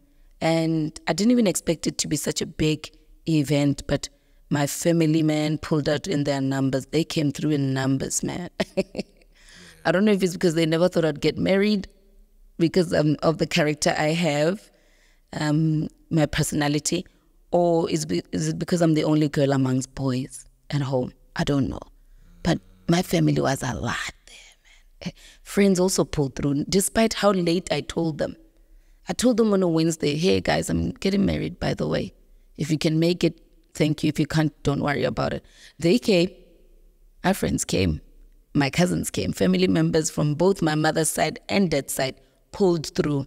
And I didn't even expect it to be such a big event, but my family, man, pulled out in their numbers. They came through in numbers, man. *laughs* I don't know if it's because they never thought I'd get married because um, of the character I have, um, my personality, or is, be, is it because I'm the only girl amongst boys at home? I don't know. But my family was a lot there, man. Friends also pulled through, despite how late I told them. I told them on a Wednesday, hey guys, I'm getting married, by the way. If you can make it, thank you. If you can't, don't worry about it. They came. Our friends came. My cousins came. Family members from both my mother's side and dad's side pulled through,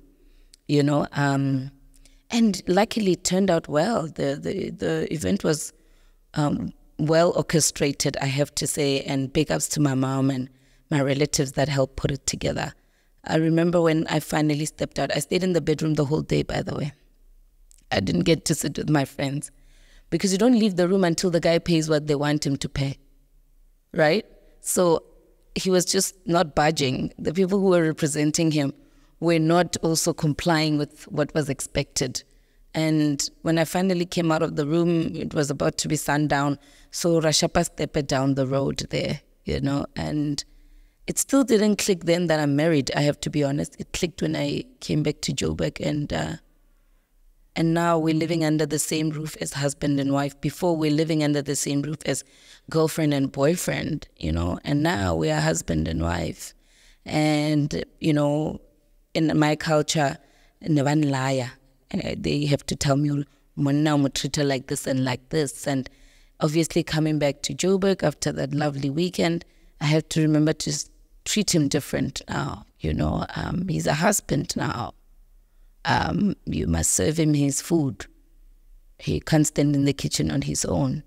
you know. Um, and luckily, it turned out well. The, the, the event was um, well orchestrated, I have to say, and big ups to my mom and my relatives that helped put it together. I remember when I finally stepped out. I stayed in the bedroom the whole day, by the way. I didn't get to sit with my friends because you don't leave the room until the guy pays what they want him to pay, right? So he was just not budging. The people who were representing him were not also complying with what was expected. And when I finally came out of the room, it was about to be sundown. So Rashapa stepped down the road there, you know, and it still didn't click then that I'm married. I have to be honest. It clicked when I came back to Joburg and uh, And now we're living under the same roof as husband and wife. Before we're living under the same roof as girlfriend and boyfriend, you know, and now we are husband and wife. And, you know, in my culture, one liar. Uh, they have to tell me, now I'm treat her like this and like this. And obviously, coming back to Joburg after that lovely weekend, I have to remember to treat him different now. You know, um, he's a husband now. Um, you must serve him his food. He can't stand in the kitchen on his own.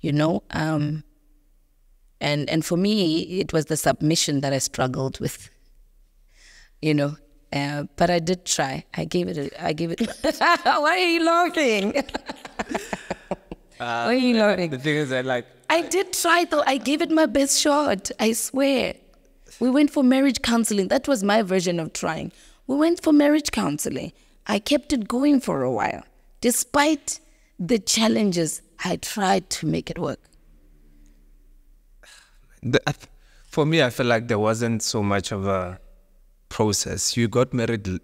You know, um, and and for me, it was the submission that I struggled with. *laughs* You know, uh, but I did try. I gave it. A, I gave it. *laughs* Why are you laughing? uh, Why are you laughing? The thing is that like I did try though. I gave it my best shot. I swear. We went for marriage counseling. That was my version of trying. We went for marriage counseling. I kept it going for a while. Despite the challenges, I tried to make it work. The, for me, I feel like there wasn't so much of a process. You got married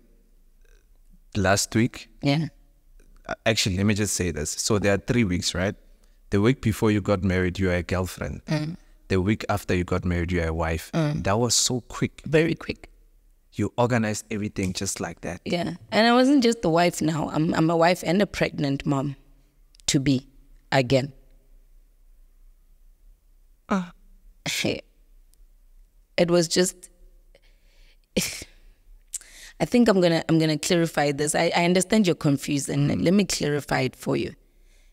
last week. Yeah. Actually, let me just say this. So there are three weeks, right? The week before you got married, you are a girlfriend. Mm. The week after you got married, you are a wife. Mm. That was so quick. Very quick. You organized everything just like that. Yeah. And I wasn't just the wife now. I'm, I'm a wife and a pregnant mom to be again. Uh. *laughs* It was just *laughs* I think I'm gonna I'm gonna clarify this. I, I understand you're confused and Mm. let me clarify it for you.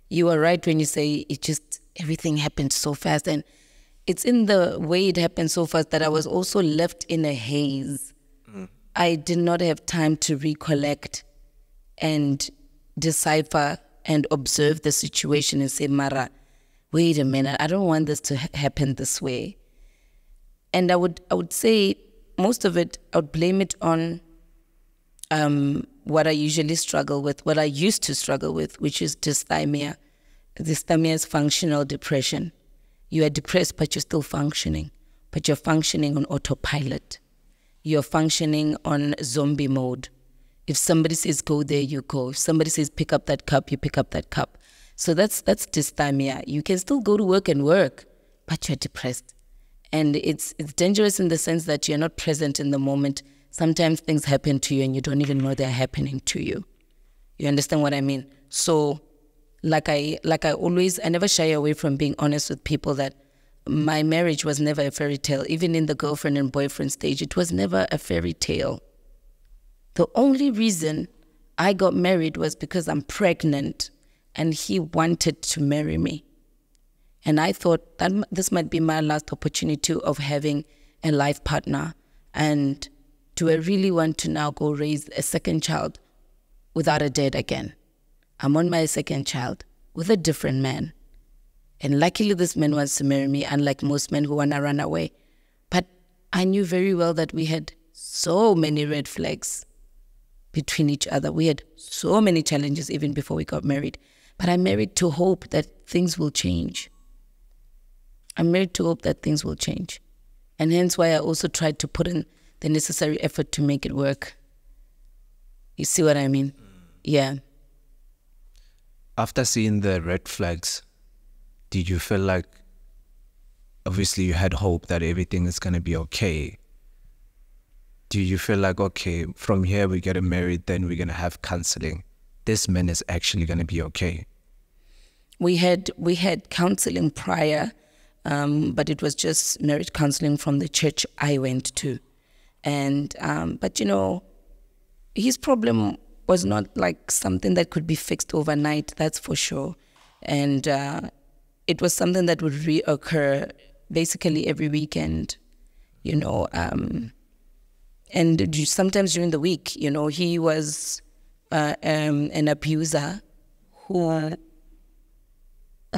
You are right when you say it just everything happened so fast and it's in the way it happened so fast that I was also left in a haze. I did not have time to recollect and decipher and observe the situation and say, Mara, wait a minute, I don't want this to ha- happen this way. And I would I would say most of it I would blame it on um, what I usually struggle with, what I used to struggle with, which is dysthymia. Dysthymia is functional depression. You are depressed, but you're still functioning, but you're functioning on autopilot. You're functioning on zombie mode. If somebody says go there, you go. If somebody says pick up that cup, you pick up that cup. So that's that's dysthymia. You can still go to work and work, but you're depressed. And it's it's dangerous in the sense that you're not present in the moment. Sometimes things happen to you and you don't even know they're happening to you. You understand what I mean? So like I like I always I never shy away from being honest with people that my marriage was never a fairy tale. Even in the girlfriend and boyfriend stage, it was never a fairy tale. The only reason I got married was because I'm pregnant and he wanted to marry me. And I thought that this might be my last opportunity of having a life partner. And do I really want to now go raise a second child without a dad again? I'm on my second child with a different man. And luckily, this man wants to marry me, unlike most men who want to run away. But I knew very well that we had so many red flags between each other. We had so many challenges even before we got married. But I married to hope that things will change. I'm married to hope that things will change. And hence why I also tried to put in the necessary effort to make it work. You see what I mean? Mm. Yeah. After seeing the red flags, did you feel like obviously you had hope that everything is going to be okay? Do you feel like, okay, from here we get married, then we're going to have counseling? This man is actually going to be okay. we had we had counseling prior, um, but it was just marriage counseling from the church I went to, and um, but you know, his problem was not like something that could be fixed overnight. That's for sure, and uh, it was something that would reoccur basically every weekend, you know. Um, and sometimes during the week, you know, he was uh, um, an abuser who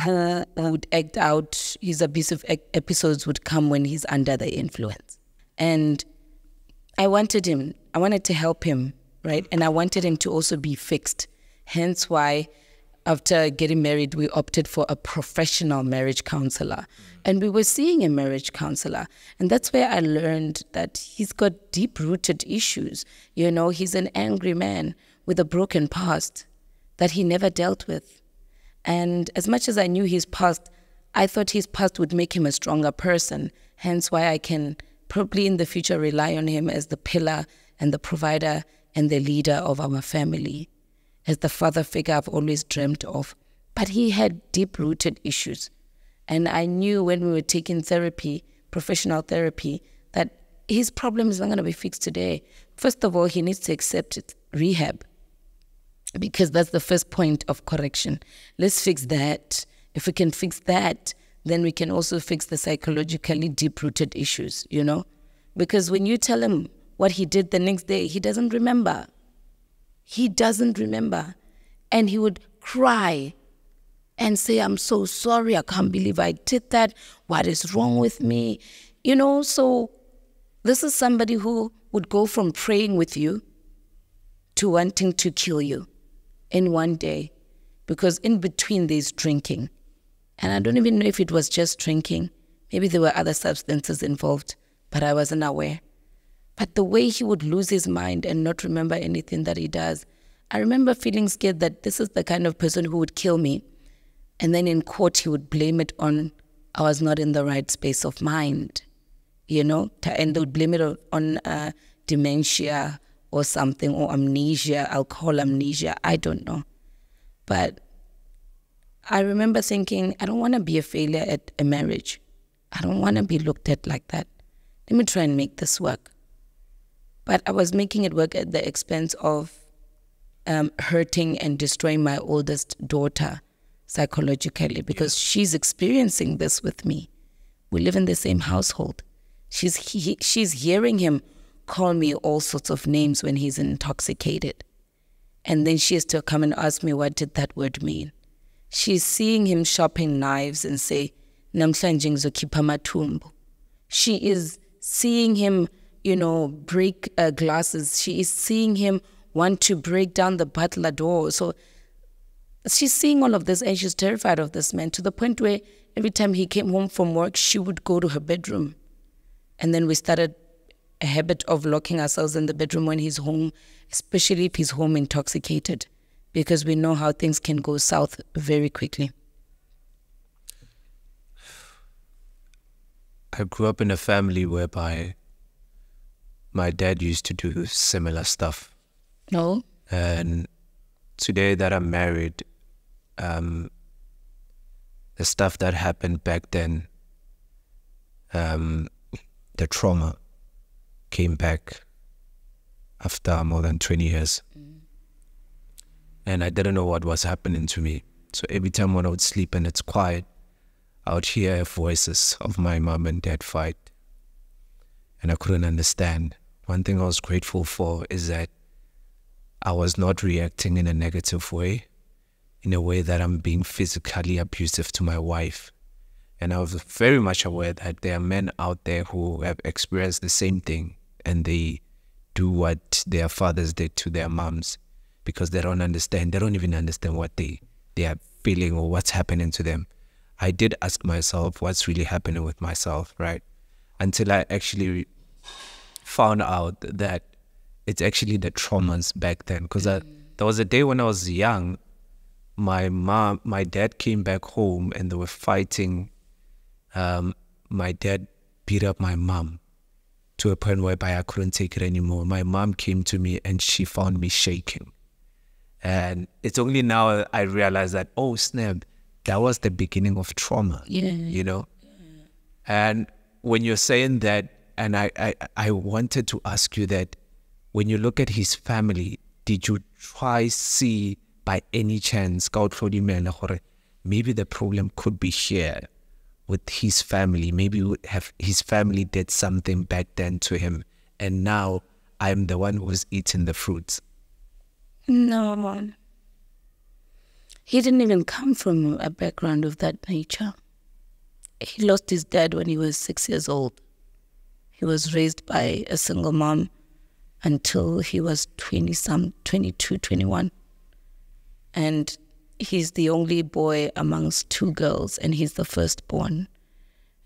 who would act out his abusive episodes would come when he's under the influence. And i wanted him i wanted to help him right? And i wanted him to also be fixed. Hence why after getting married we opted for a professional marriage counselor. And we were seeing a marriage counselor. And that's where i learned that he's got deep rooted issues. You know he's an angry man with a broken past that he never dealt with. And as much as I knew his past, I thought his past would make him a stronger person. Hence why I can probably in the future rely on him as the pillar and the provider and the leader of our family, as the father figure I've always dreamt of. But he had deep rooted issues. And I knew when we were taking therapy, professional therapy, that his problem is not going to be fixed today. First of all, he needs to accept it, rehab, because that's the first point of correction. Let's fix that. If we can fix that, then we can also fix the psychologically deep rooted issues, you know? Because when you tell him what he did the next day, he doesn't remember. He doesn't remember. And he would cry and say, I'm so sorry. I can't believe I did that. What is wrong with me? You know, so this is somebody who would go from praying with you to wanting to kill you in one day because in between there's drinking. And I don't even know if it was just drinking. Maybe there were other substances involved, but I wasn't aware. But the way he would lose his mind and not remember anything that he does, I remember feeling scared that this is the kind of person who would kill me. And then in court, he would blame it on I was not in the right space of mind, you know, and they would blame it on uh, dementia or something, or amnesia, alcohol amnesia. I don't know. But I remember thinking, I don't want to be a failure at a marriage. I don't want to be looked at like that. Let me try and make this work. But I was making it work at the expense of um, hurting and destroying my oldest daughter psychologically because yeah. she's experiencing this with me. We live in the same household. She's he, she's hearing him call me all sorts of names when he's intoxicated. And then she has to come and ask me what did that word mean. She's seeing him shopping knives and say, Namhlanje ngizokhipha amathumbu. She is seeing him you know, break uh, glasses. She is seeing him want to break down the butler door. So she's seeing all of this and she's terrified of this man to the point where every time he came home from work, she would go to her bedroom. And then we started a habit of locking ourselves in the bedroom when he's home, especially if he's home intoxicated, because we know how things can go south very quickly. I grew up in a family whereby my dad used to do similar stuff. No. And today that I'm married, um, the stuff that happened back then, um, the trauma came back after more than 20 years. Mm. And I didn't know what was happening to me. So every time when I would sleep and it's quiet, I would hear voices of my mom and dad fight. And I couldn't understand one thing I was grateful for is that I was not reacting in a negative way, in a way that I'm being physically abusive to my wife. And I was very much aware that there are men out there who have experienced the same thing and they do what their fathers did to their moms because they don't understand. They don't even understand what they, they are feeling or what's happening to them. I did ask myself what's really happening with myself, right? Until I actually found out that it's actually the traumas back then. Because mm. there was a day when I was young, my mom, my dad came back home and they were fighting. Um, my dad beat up my mom to a point whereby I couldn't take it anymore. My mom came to me and she found me shaking. And it's only now I realize that, oh, snap, that was the beginning of trauma. Yeah. You know? And when you're saying that and I, I, I wanted to ask you that when you look at his family, did you try see by any chance maybe the problem could be here with his family. Maybe have his family did something back then to him, and now I'm the one who's eating the fruits. No, man. He didn't even come from a background of that nature. He lost his dad when he was six years old. He was raised by a single mom until he was 20 some 22 21 and he's the only boy amongst two girls and he's the firstborn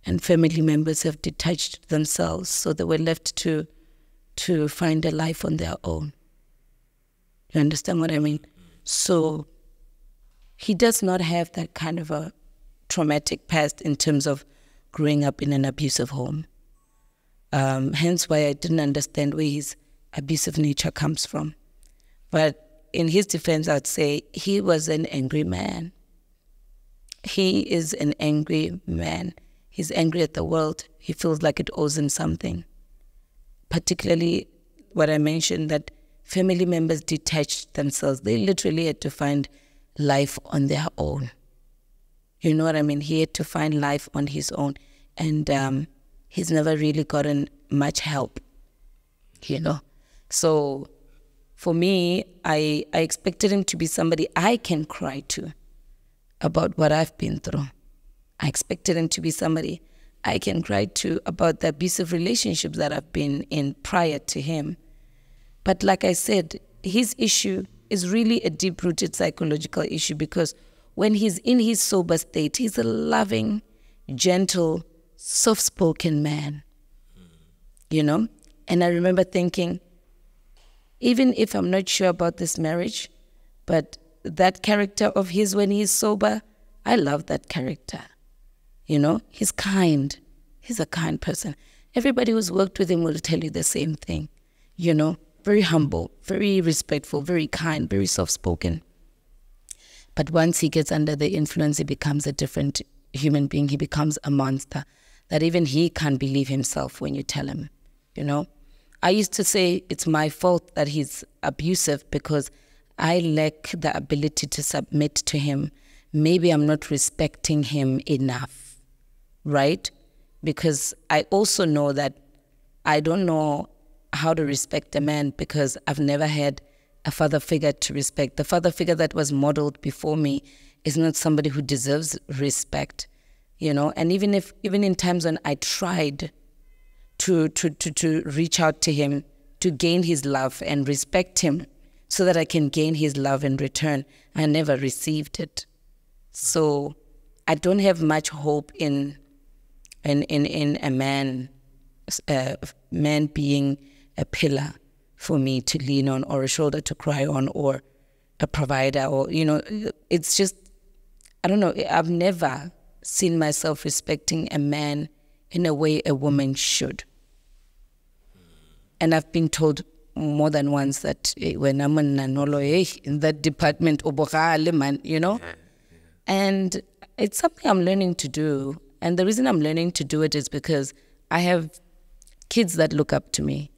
and family members have detached themselves so they were left to to find a life on their own you understand what i mean so he does not have that kind of a traumatic past in terms of growing up in an abusive home. Um, hence why I didn't understand where his abusive nature comes from. But in his defense, I'd say he was an angry man. He is an angry man. He's angry at the world. He feels like it owes him something. Particularly what I mentioned that family members detached themselves. They literally had to find life on their own. You know what I mean? He had to find life on his own. And um, he's never really gotten much help, you know? So for me, I, I expected him to be somebody I can cry to about what I've been through. I expected him to be somebody I can cry to about the abusive relationships that I've been in prior to him. But like I said, his issue is really a deep rooted psychological issue because when he's in his sober state, he's a loving, gentle, soft spoken man. You know? And I remember thinking, even if I'm not sure about this marriage, but that character of his when he's sober, I love that character. You know, he's kind. He's a kind person. Everybody who's worked with him will tell you the same thing. You know, very humble, very respectful, very kind, very soft spoken. But once he gets under the influence, he becomes a different human being. He becomes a monster that even he can't believe himself when you tell him, you know. I used to say it's my fault that he's abusive because I lack the ability to submit to him. Maybe I'm not respecting him enough, right? Because I also know that I don't know how to respect a man because I've never had a father figure to respect. The father figure that was modeled before me is not somebody who deserves respect, you know. And even if even in times when I tried to to to, to reach out to him to gain his love and respect him so that I can gain his love in return, I never received it. So I don't have much hope in in in, in a man a man being a pillar for me to lean on or a shoulder to cry on or a provider or you know it's just i don't know i've never seen myself respecting a man in a way a woman should. And i've been told more than once that eh, hey, when i'm in nanolo hey, eh, in that department man you know? And it's something i'm learning to do. And the reason i'm learning to do it is because i have kids that look up to me.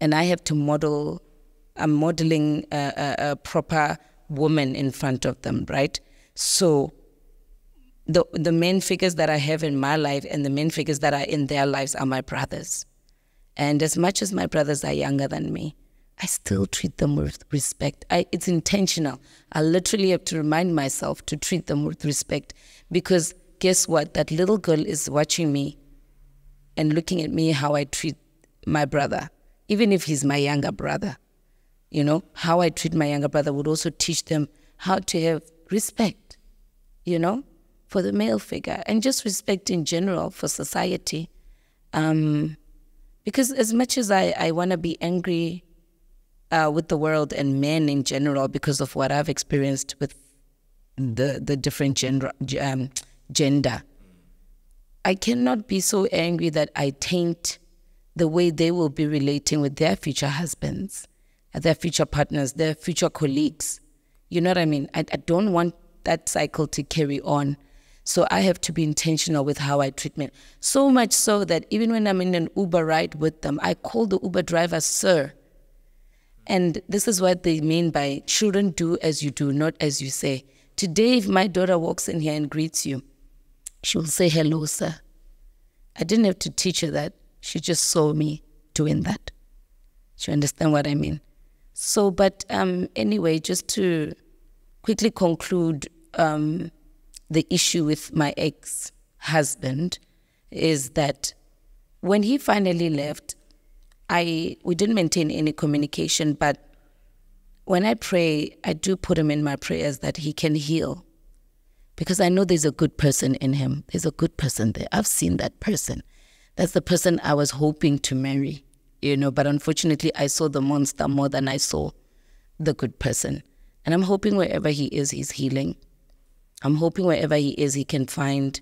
And I have to model, I'm modeling a, a, a proper woman in front of them, right? So the the main figures that I have in my life and the main figures that are in their lives are my brothers. And as much as my brothers are younger than me, I still treat them with respect. I, it's intentional. I literally have to remind myself to treat them with respect because guess what? That little girl is watching me and looking at me how I treat my brother even if he's my younger brother. You know, how I treat my younger brother would also teach them how to have respect, you know, for the male figure and just respect in general for society. Um, because as much as I, I want to be angry uh, with the world and men in general because of what I've experienced with the, the different gender, um, gender, I cannot be so angry that I taint the way they will be relating with their future husbands, their future partners, their future colleagues. You know what I mean? I, I don't want that cycle to carry on. So I have to be intentional with how I treat men. So much so that even when I'm in an Uber ride with them, I call the Uber driver sir. And this is what they mean by children do as you do, not as you say. Today, if my daughter walks in here and greets you, she will say hello, sir. I didn't have to teach her that. She just saw me doing that. Do you understand what I mean? So, but um, anyway, just to quickly conclude um, the issue with my ex husband is that when he finally left, I we didn't maintain any communication, but when I pray, I do put him in my prayers that he can heal. Because I know there's a good person in him. There's a good person there. I've seen that person. That's the person I was hoping to marry, you know, but unfortunately I saw the monster more than I saw the good person. And I'm hoping wherever he is, he's healing. I'm hoping wherever he is, he can find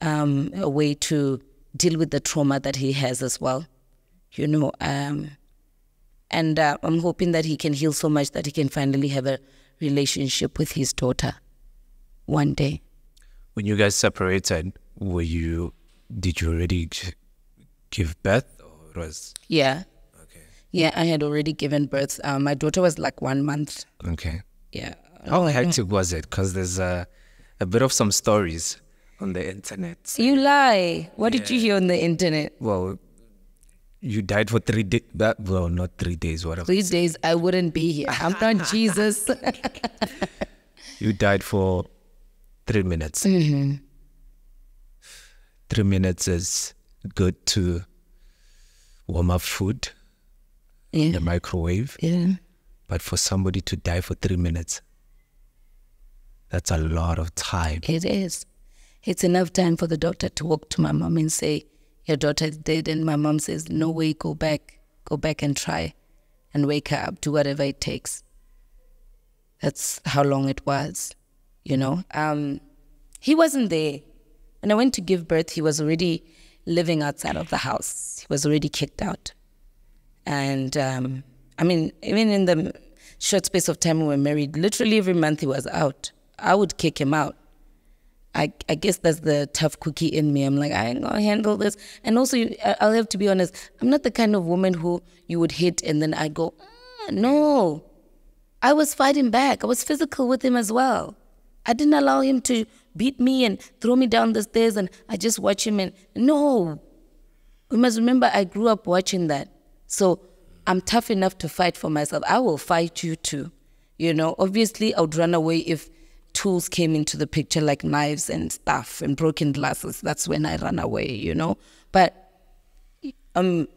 um, a way to deal with the trauma that he has as well. You know, um, and uh, I'm hoping that he can heal so much that he can finally have a relationship with his daughter one day. When you guys separated, were you? Did you already give birth, or was Yeah, okay? yeah, I had already given birth. Uh, my daughter was like one month. Okay. Yeah, How hectic was it? Because there's a, a bit of some stories on the internet. you lie. What did you hear on the internet? Well, you died for three days. Well, not three days. Whatever. These days I wouldn't be here. I'm not *laughs* Jesus. You died for three minutes. Mm-hmm. Three minutes is good to warm up food in the microwave, yeah. but for somebody to die for three minutes, that's a lot of time. It is. It's enough time for the doctor to walk to my mom and say, Your daughter is dead. And my mom says, No way, go back. Go back and try and wake her up, do whatever it takes. That's how long it was, you know. Um, he wasn't there. When I went to give birth, he was already living outside of the house. He was already kicked out. And um, I mean, even in the short space of time we were married, literally every month he was out. I would kick him out. I, I guess that's the tough cookie in me. I'm like, I ain't gonna handle this. And also, I'll have to be honest, I'm not the kind of woman who you would hit and then I go, "Ah, no. I was fighting back. I was physical with him as well. I didn't allow him to beat me and throw me down the stairs and I just watch him and no. We must remember I grew up watching that. So I'm tough enough to fight for myself. I will fight you too. You know, obviously I would run away if tools came into the picture like knives and stuff and broken glasses. That's when I ran away, you know. But um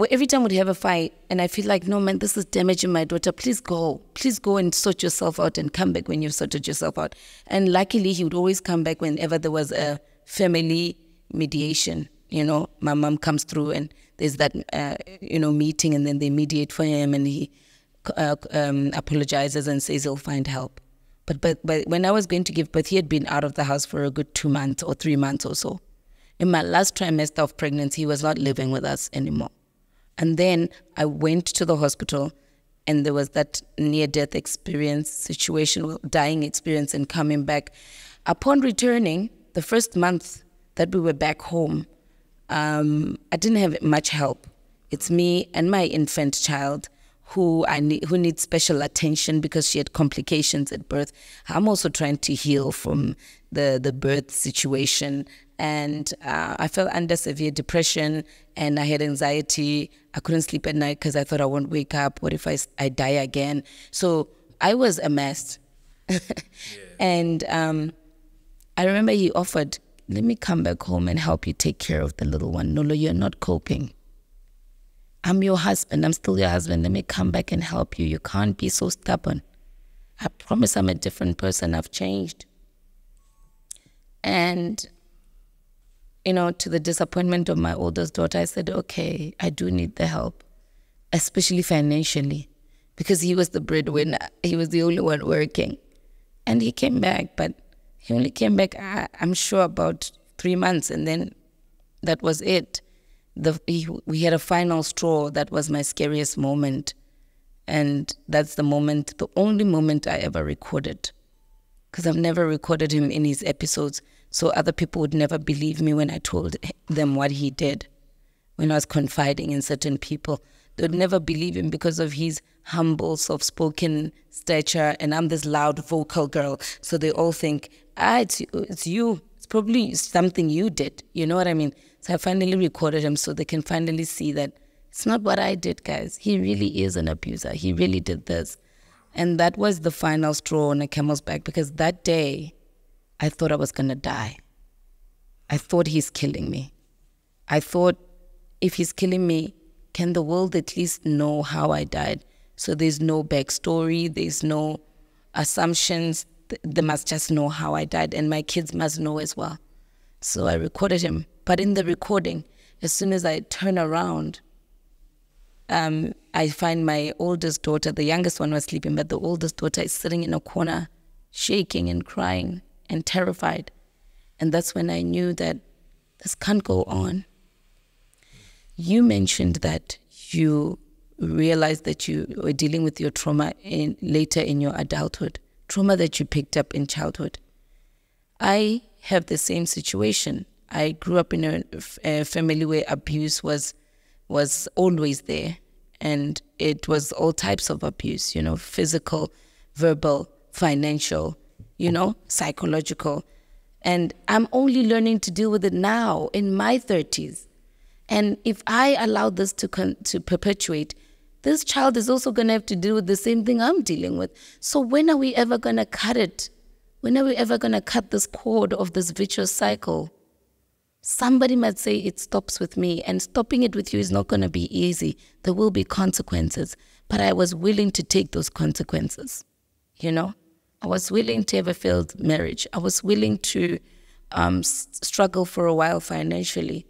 well, every time we'd have a fight and I feel like, no man, this is damaging my daughter. Please go. Please go and sort yourself out and come back when you've sorted yourself out. And luckily he would always come back whenever there was a family mediation. You know, my mom comes through and there's that uh, you know, meeting and then they mediate for him and he uh, um, apologizes and says he'll find help. But, but but when I was going to give birth, he had been out of the house for a good two months or three months or so. In my last trimester of pregnancy, he was not living with us anymore. And then I went to the hospital, and there was that near death experience situation, dying experience, and coming back. Upon returning, the first month that we were back home, um, I didn't have much help. It's me and my infant child who I need, who needs special attention because she had complications at birth. I'm also trying to heal from the the birth situation, and uh, I fell under severe depression and I had anxiety. I couldn't sleep at night because I thought I won't wake up. What if I I die again? So I was a mess, *laughs* and um, I remember he offered, "Let me come back home and help you take care of the little one." Nolo, you're not coping. I'm your husband. I'm still your husband. Let me come back and help you. You can't be so stubborn. I promise I'm a different person. I've changed. And, you know, to the disappointment of my oldest daughter, I said, okay, I do need the help, especially financially, because he was the breadwinner. He was the only one working. And he came back, but he only came back, I, I'm sure, about three months. And then that was it. The, he, we had a final straw that was my scariest moment. And that's the moment, the only moment I ever recorded. Because I've never recorded him in his episodes. So other people would never believe me when I told them what he did. When I was confiding in certain people, they would never believe him because of his humble, soft spoken stature. And I'm this loud, vocal girl. So they all think, ah, it's, it's you. It's probably something you did. You know what I mean? So I finally recorded him so they can finally see that it's not what I did, guys. He really is an abuser. He really did this. And that was the final straw on a camel's back because that day I thought I was going to die. I thought he's killing me. I thought if he's killing me, can the world at least know how I died? So there's no backstory, there's no assumptions. They must just know how I died, and my kids must know as well. So I recorded him. But in the recording, as soon as I turn around, um, I find my oldest daughter, the youngest one was sleeping, but the oldest daughter is sitting in a corner, shaking and crying. and terrified. And that's when I knew that this can't go on. You mentioned that you realized that you were dealing with your trauma in, later in your adulthood, trauma that you picked up in childhood. I have the same situation. I grew up in a, a family where abuse was was always there, and it was all types of abuse. You know, physical, verbal, financial. You know, psychological. And I'm only learning to deal with it now in my 30s. And if I allow this to to perpetuate, this child is also going to have to deal with the same thing I'm dealing with. So when are we ever going to cut it? When are we ever going to cut this cord of this vicious cycle? Somebody might say it stops with me, and stopping it with you is not going to be easy. There will be consequences, but I was willing to take those consequences. You know, I was willing to have a failed marriage. I was willing to um, struggle for a while financially.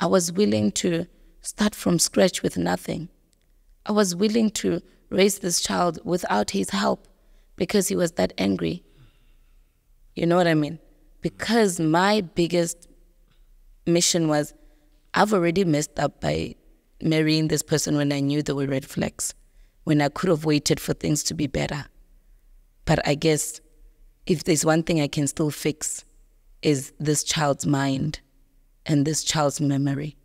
I was willing to start from scratch with nothing. I was willing to raise this child without his help because he was that angry. You know what I mean? Because my biggest mission was I've already messed up by marrying this person when I knew there were red flags, when I could have waited for things to be better. But I guess if there's one thing I can still fix is this child's mind and this child's memory.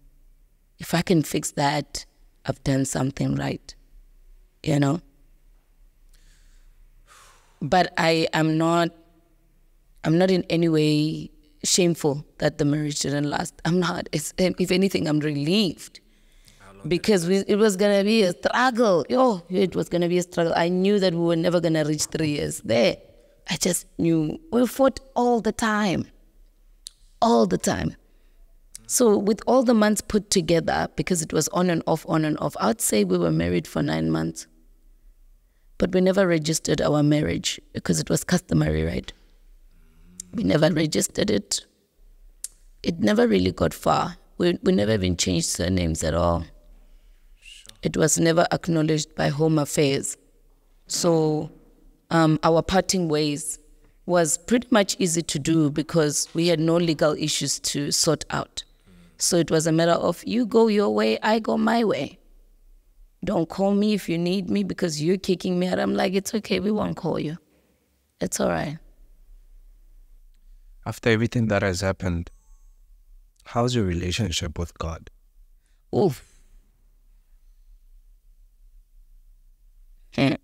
If I can fix that, I've done something right, you know? But I am not, I'm not in any way shameful that the marriage didn't last. I'm not. It's, if anything, I'm relieved because we, it was gonna be a struggle. Oh, it was gonna be a struggle. I knew that we were never gonna reach three years there. I just knew we fought all the time, all the time. So with all the months put together, because it was on and off, on and off, I'd say we were married for nine months. But we never registered our marriage because it was customary, right? We never registered it. It never really got far. We, we never even changed surnames at all. It was never acknowledged by Home Affairs. So um, our parting ways was pretty much easy to do because we had no legal issues to sort out. So it was a matter of you go your way, I go my way. Don't call me if you need me because you're kicking me out. I'm like, it's okay, we won't call you. It's all right. After everything that has happened, how's your relationship with God? Oof. Hmm.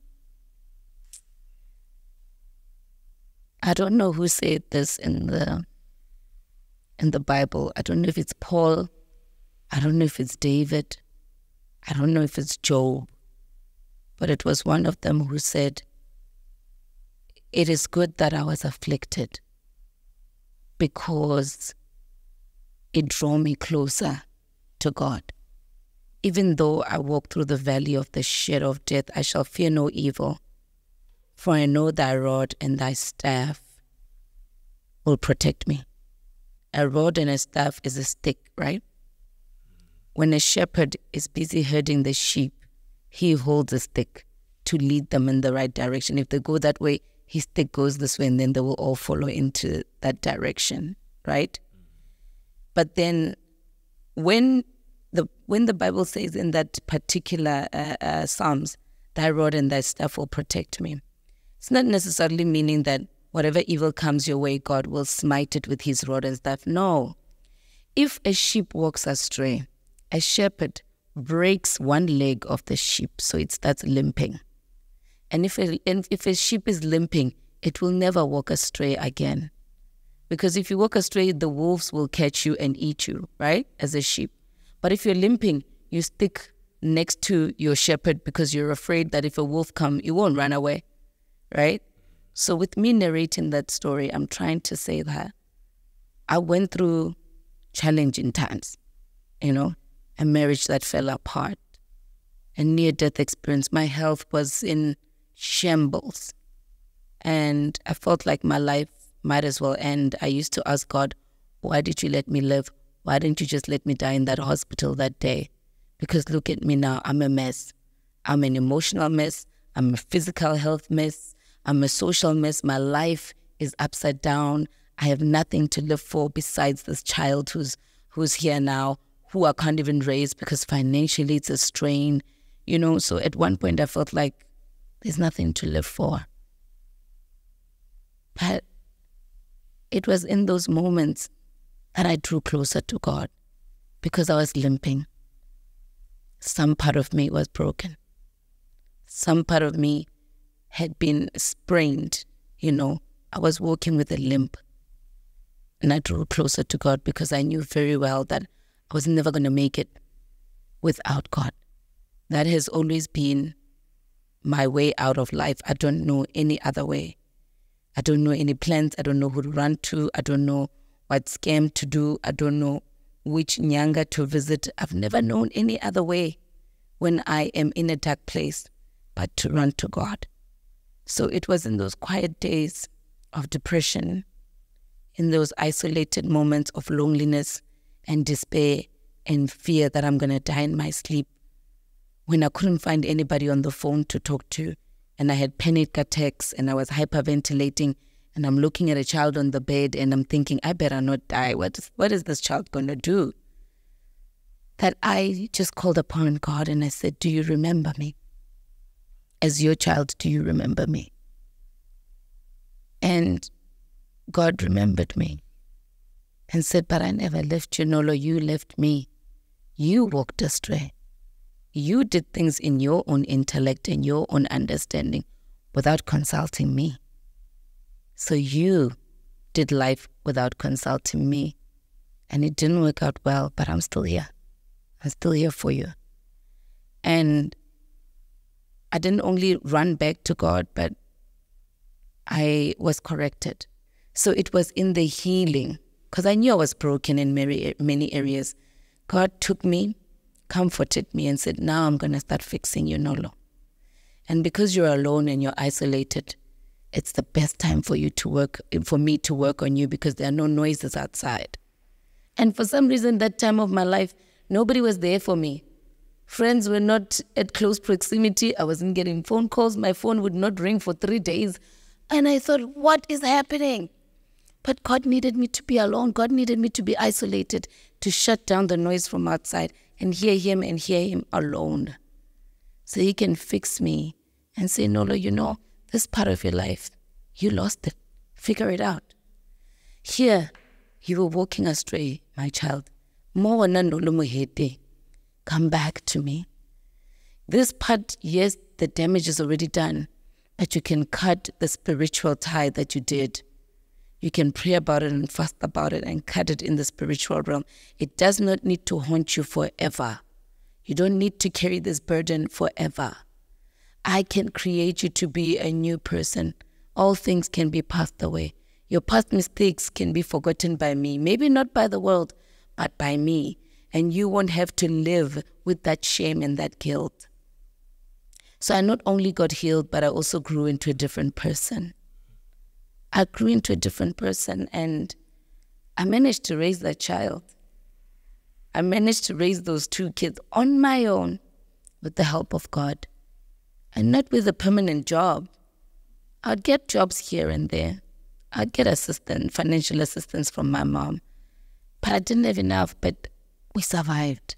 I don't know who said this in the in the Bible. I don't know if it's Paul. I don't know if it's David. I don't know if it's Job. But it was one of them who said, It is good that I was afflicted because it drew me closer to God. Even though I walk through the valley of the shadow of death, I shall fear no evil, for I know thy rod and thy staff will protect me a rod and a staff is a stick, right? When a shepherd is busy herding the sheep, he holds a stick to lead them in the right direction. If they go that way, his stick goes this way, and then they will all follow into that direction, right? But then, when the when the Bible says in that particular uh, uh, Psalms, "Thy rod and thy staff will protect me," it's not necessarily meaning that whatever evil comes your way, God will smite it with his rod and staff. No. If a sheep walks astray, a shepherd breaks one leg of the sheep so it starts limping. And if a, and if a sheep is limping, it will never walk astray again. Because if you walk astray, the wolves will catch you and eat you, right? As a sheep. But if you're limping, you stick next to your shepherd because you're afraid that if a wolf come, you won't run away, right? So, with me narrating that story, I'm trying to say that I went through challenging times, you know, a marriage that fell apart, a near death experience. My health was in shambles. And I felt like my life might as well end. I used to ask God, why did you let me live? Why didn't you just let me die in that hospital that day? Because look at me now, I'm a mess. I'm an emotional mess. I'm a physical health mess. I'm a social mess. My life is upside down. I have nothing to live for besides this child who's who's here now, who I can't even raise because financially it's a strain, you know. So at one point I felt like there's nothing to live for. But it was in those moments that I drew closer to God because I was limping. Some part of me was broken. Some part of me had been sprained, you know. I was walking with a limp. And I drew closer to God because I knew very well that I was never going to make it without God. That has always been my way out of life. I don't know any other way. I don't know any plans. I don't know who to run to. I don't know what scam to do. I don't know which nyanga to visit. I've never known any other way when I am in a dark place but to run to God. So it was in those quiet days of depression in those isolated moments of loneliness and despair and fear that I'm going to die in my sleep, when I couldn't find anybody on the phone to talk to, and I had panic attacks and I was hyperventilating, and I'm looking at a child on the bed and I'm thinking, I better not die. What is, what is this child going to do? That I just called upon God and I said, Do you remember me? As your child, do you remember me? And God remembered me and said, But I never left you, Nolo. You left me. You walked astray. You did things in your own intellect and your own understanding without consulting me. So you did life without consulting me. And it didn't work out well, but I'm still here. I'm still here for you. And I didn't only run back to God, but I was corrected. So it was in the healing, because I knew I was broken in many, many areas. God took me, comforted me, and said, Now I'm going to start fixing you, Nolo. And because you're alone and you're isolated, it's the best time for you to work, for me to work on you because there are no noises outside. And for some reason, that time of my life, nobody was there for me. Friends were not at close proximity. I wasn't getting phone calls. My phone would not ring for three days. And I thought, what is happening? But God needed me to be alone. God needed me to be isolated, to shut down the noise from outside and hear Him and hear Him alone. So He can fix me and say, Nolo, you know, this part of your life, you lost it. Figure it out. Here, you were walking astray, my child. Come back to me. This part, yes, the damage is already done, but you can cut the spiritual tie that you did you can pray about it and fast about it and cut it in the spiritual realm. It does not need to haunt you forever. You don't need to carry this burden forever. I can create you to be a new person. All things can be passed away. Your past mistakes can be forgotten by me, maybe not by the world, but by me. And you won't have to live with that shame and that guilt. So I not only got healed, but I also grew into a different person. I grew into a different person and I managed to raise that child. I managed to raise those two kids on my own with the help of God and not with a permanent job. I'd get jobs here and there. I'd get assistance, financial assistance from my mom. But I didn't have enough, but we survived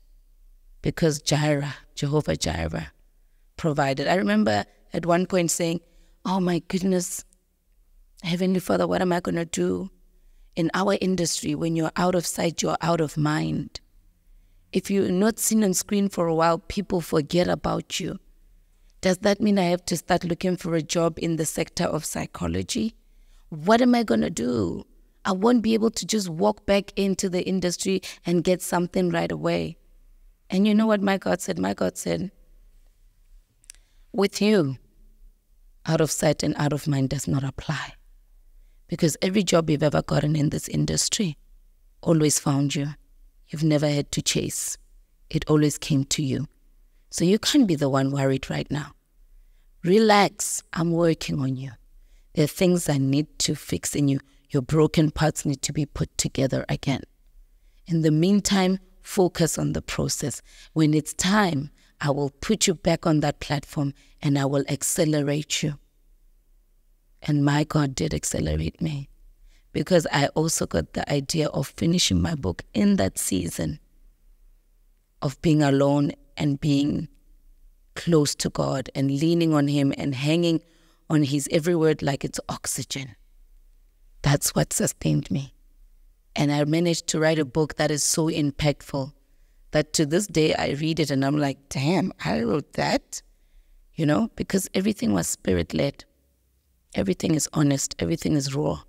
because Jireh, Jehovah Jireh, provided. I remember at one point saying, Oh my goodness, Heavenly Father, what am I going to do? In our industry, when you're out of sight, you're out of mind. If you're not seen on screen for a while, people forget about you. Does that mean I have to start looking for a job in the sector of psychology? What am I going to do? I won't be able to just walk back into the industry and get something right away. And you know what my God said? My God said, with you, out of sight and out of mind does not apply. Because every job you've ever gotten in this industry always found you. You've never had to chase, it always came to you. So you can't be the one worried right now. Relax, I'm working on you. There are things I need to fix in you. Your broken parts need to be put together again. In the meantime, focus on the process. When it's time, I will put you back on that platform and I will accelerate you And my God did accelerate me because I also got the idea of finishing my book in that season of being alone and being close to God and leaning on Him and hanging on His every word like it's oxygen. That's what sustained me. And I managed to write a book that is so impactful that to this day I read it and I'm like, damn, I wrote that, you know, because everything was spirit led. Everything is honest, everything is raw.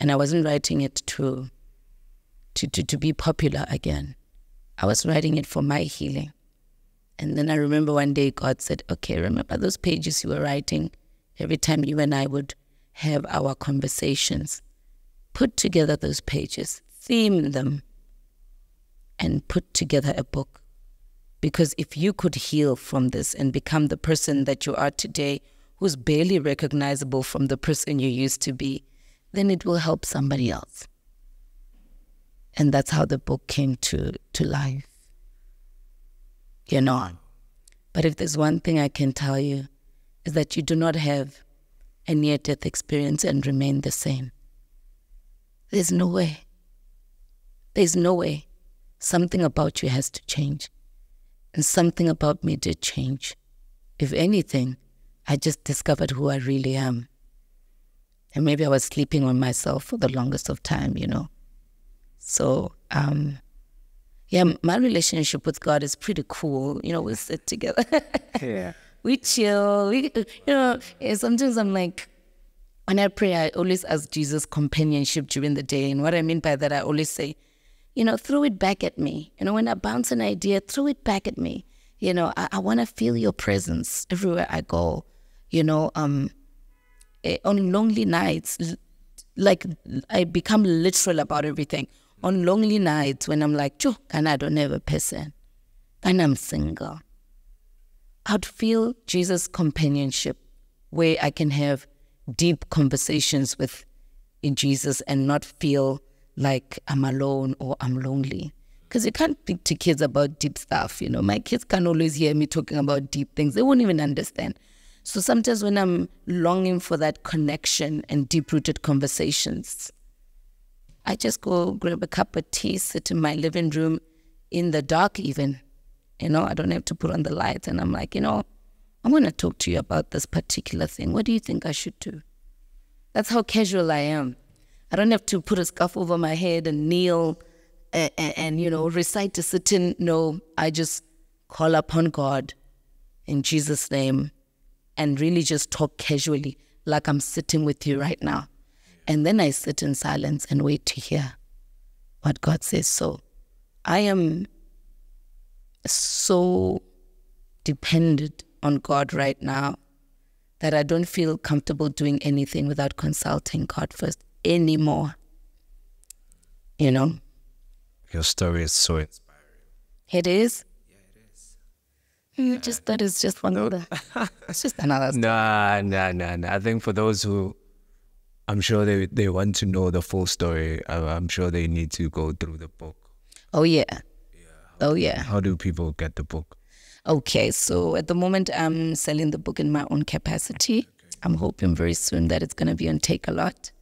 And I wasn't writing it to, to, to, to be popular again. I was writing it for my healing. And then I remember one day God said, Okay, remember those pages you were writing every time you and I would have our conversations? Put together those pages, theme them, and put together a book. Because if you could heal from this and become the person that you are today, who's barely recognizable from the person you used to be, then it will help somebody else. And that's how the book came to, to life. You know. But if there's one thing I can tell you, is that you do not have a near death experience and remain the same. There's no way. There's no way. Something about you has to change. And something about me did change. If anything, I just discovered who I really am. And maybe I was sleeping on myself for the longest of time, you know. So, um, yeah, my relationship with God is pretty cool. You know, we sit together. *laughs* Yeah. we chill. We, you know, eh, sometimes I'm like, when I pray, I always ask Jesus companionship during the day. And what I mean by that, I always say, you know, throw it back at me. You know, when I bounce an idea, throw it back at me. You know, I, I want to feel your presence everywhere I go. You know, um, eh, on lonely nights, like I become literal about everything. On lonely nights when I'm like, Joe, and I don't have a person, and I'm single, I'd feel Jesus' companionship where I can have deep conversations with in Jesus and not feel like I'm alone or I'm lonely. Because you can't speak to kids about deep stuff, you know. My kids can't always hear me talking about deep things. They won't even understand. So sometimes when I'm longing for that connection and deep rooted conversations, I just go grab a cup of tea, sit in my living room in the dark, even. You know, I don't have to put on the lights. And I'm like, you know, I want to talk to you about this particular thing. What do you think I should do? That's how casual I am. I don't have to put a scarf over my head and kneel and, and, and you know, recite a certain. No, I just call upon God in Jesus' name and really just talk casually, like I'm sitting with you right now. And then I sit in silence and wait to hear what God says. So I am so dependent on God right now that I don't feel comfortable doing anything without consulting God first anymore. You know, Your story is so inspiring. it is. *laughs* Yeah, just that is just one of the. It's just another. story. *laughs* Nah, nah, nah, nah. I think for those who, I'm sure they they want to know the full story. I, I'm sure they need to go through the book. Oh yeah. Oh yeah. How do people get the book? Okay, so at the moment I'm selling the book in my own capacity. I'm hoping very soon that it's going to be on Takealot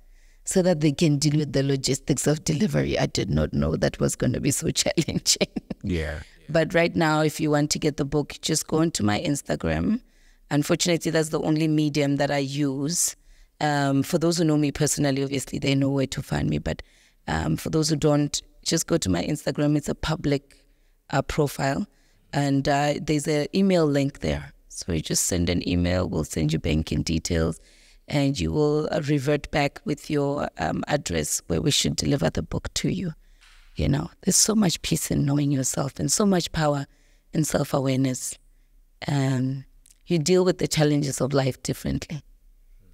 so that they can deal with the logistics of delivery. I did not know that was going to be so *laughs* challenging. Yeah. But right now, if you want to get the book, just go onto my Instagram. Unfortunately, that's the only medium that I use. Um, for those who know me personally, obviously, they know where to find me. But um, for those who don't, just go to my Instagram. It's a public uh, profile, and uh, there's an email link there. So you just send an email. We'll send you banking details, and you will uh, revert back with your um, address where we should deliver the book to you. You know, there's so much peace in knowing yourself, and so much power in self-awareness. Um, you deal with the challenges of life differently.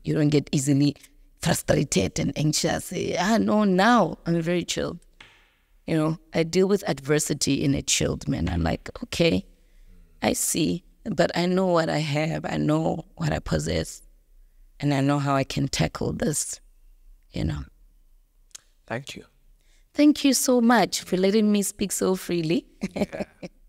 You don't get easily frustrated and anxious. Ah, no, now I'm very chilled. You know, I deal with adversity in a chilled manner. I'm like, okay, I see, but I know what I have. I know what I possess, and I know how I can tackle this. You know. Thank you. Thank you so much for letting me speak so freely. *laughs*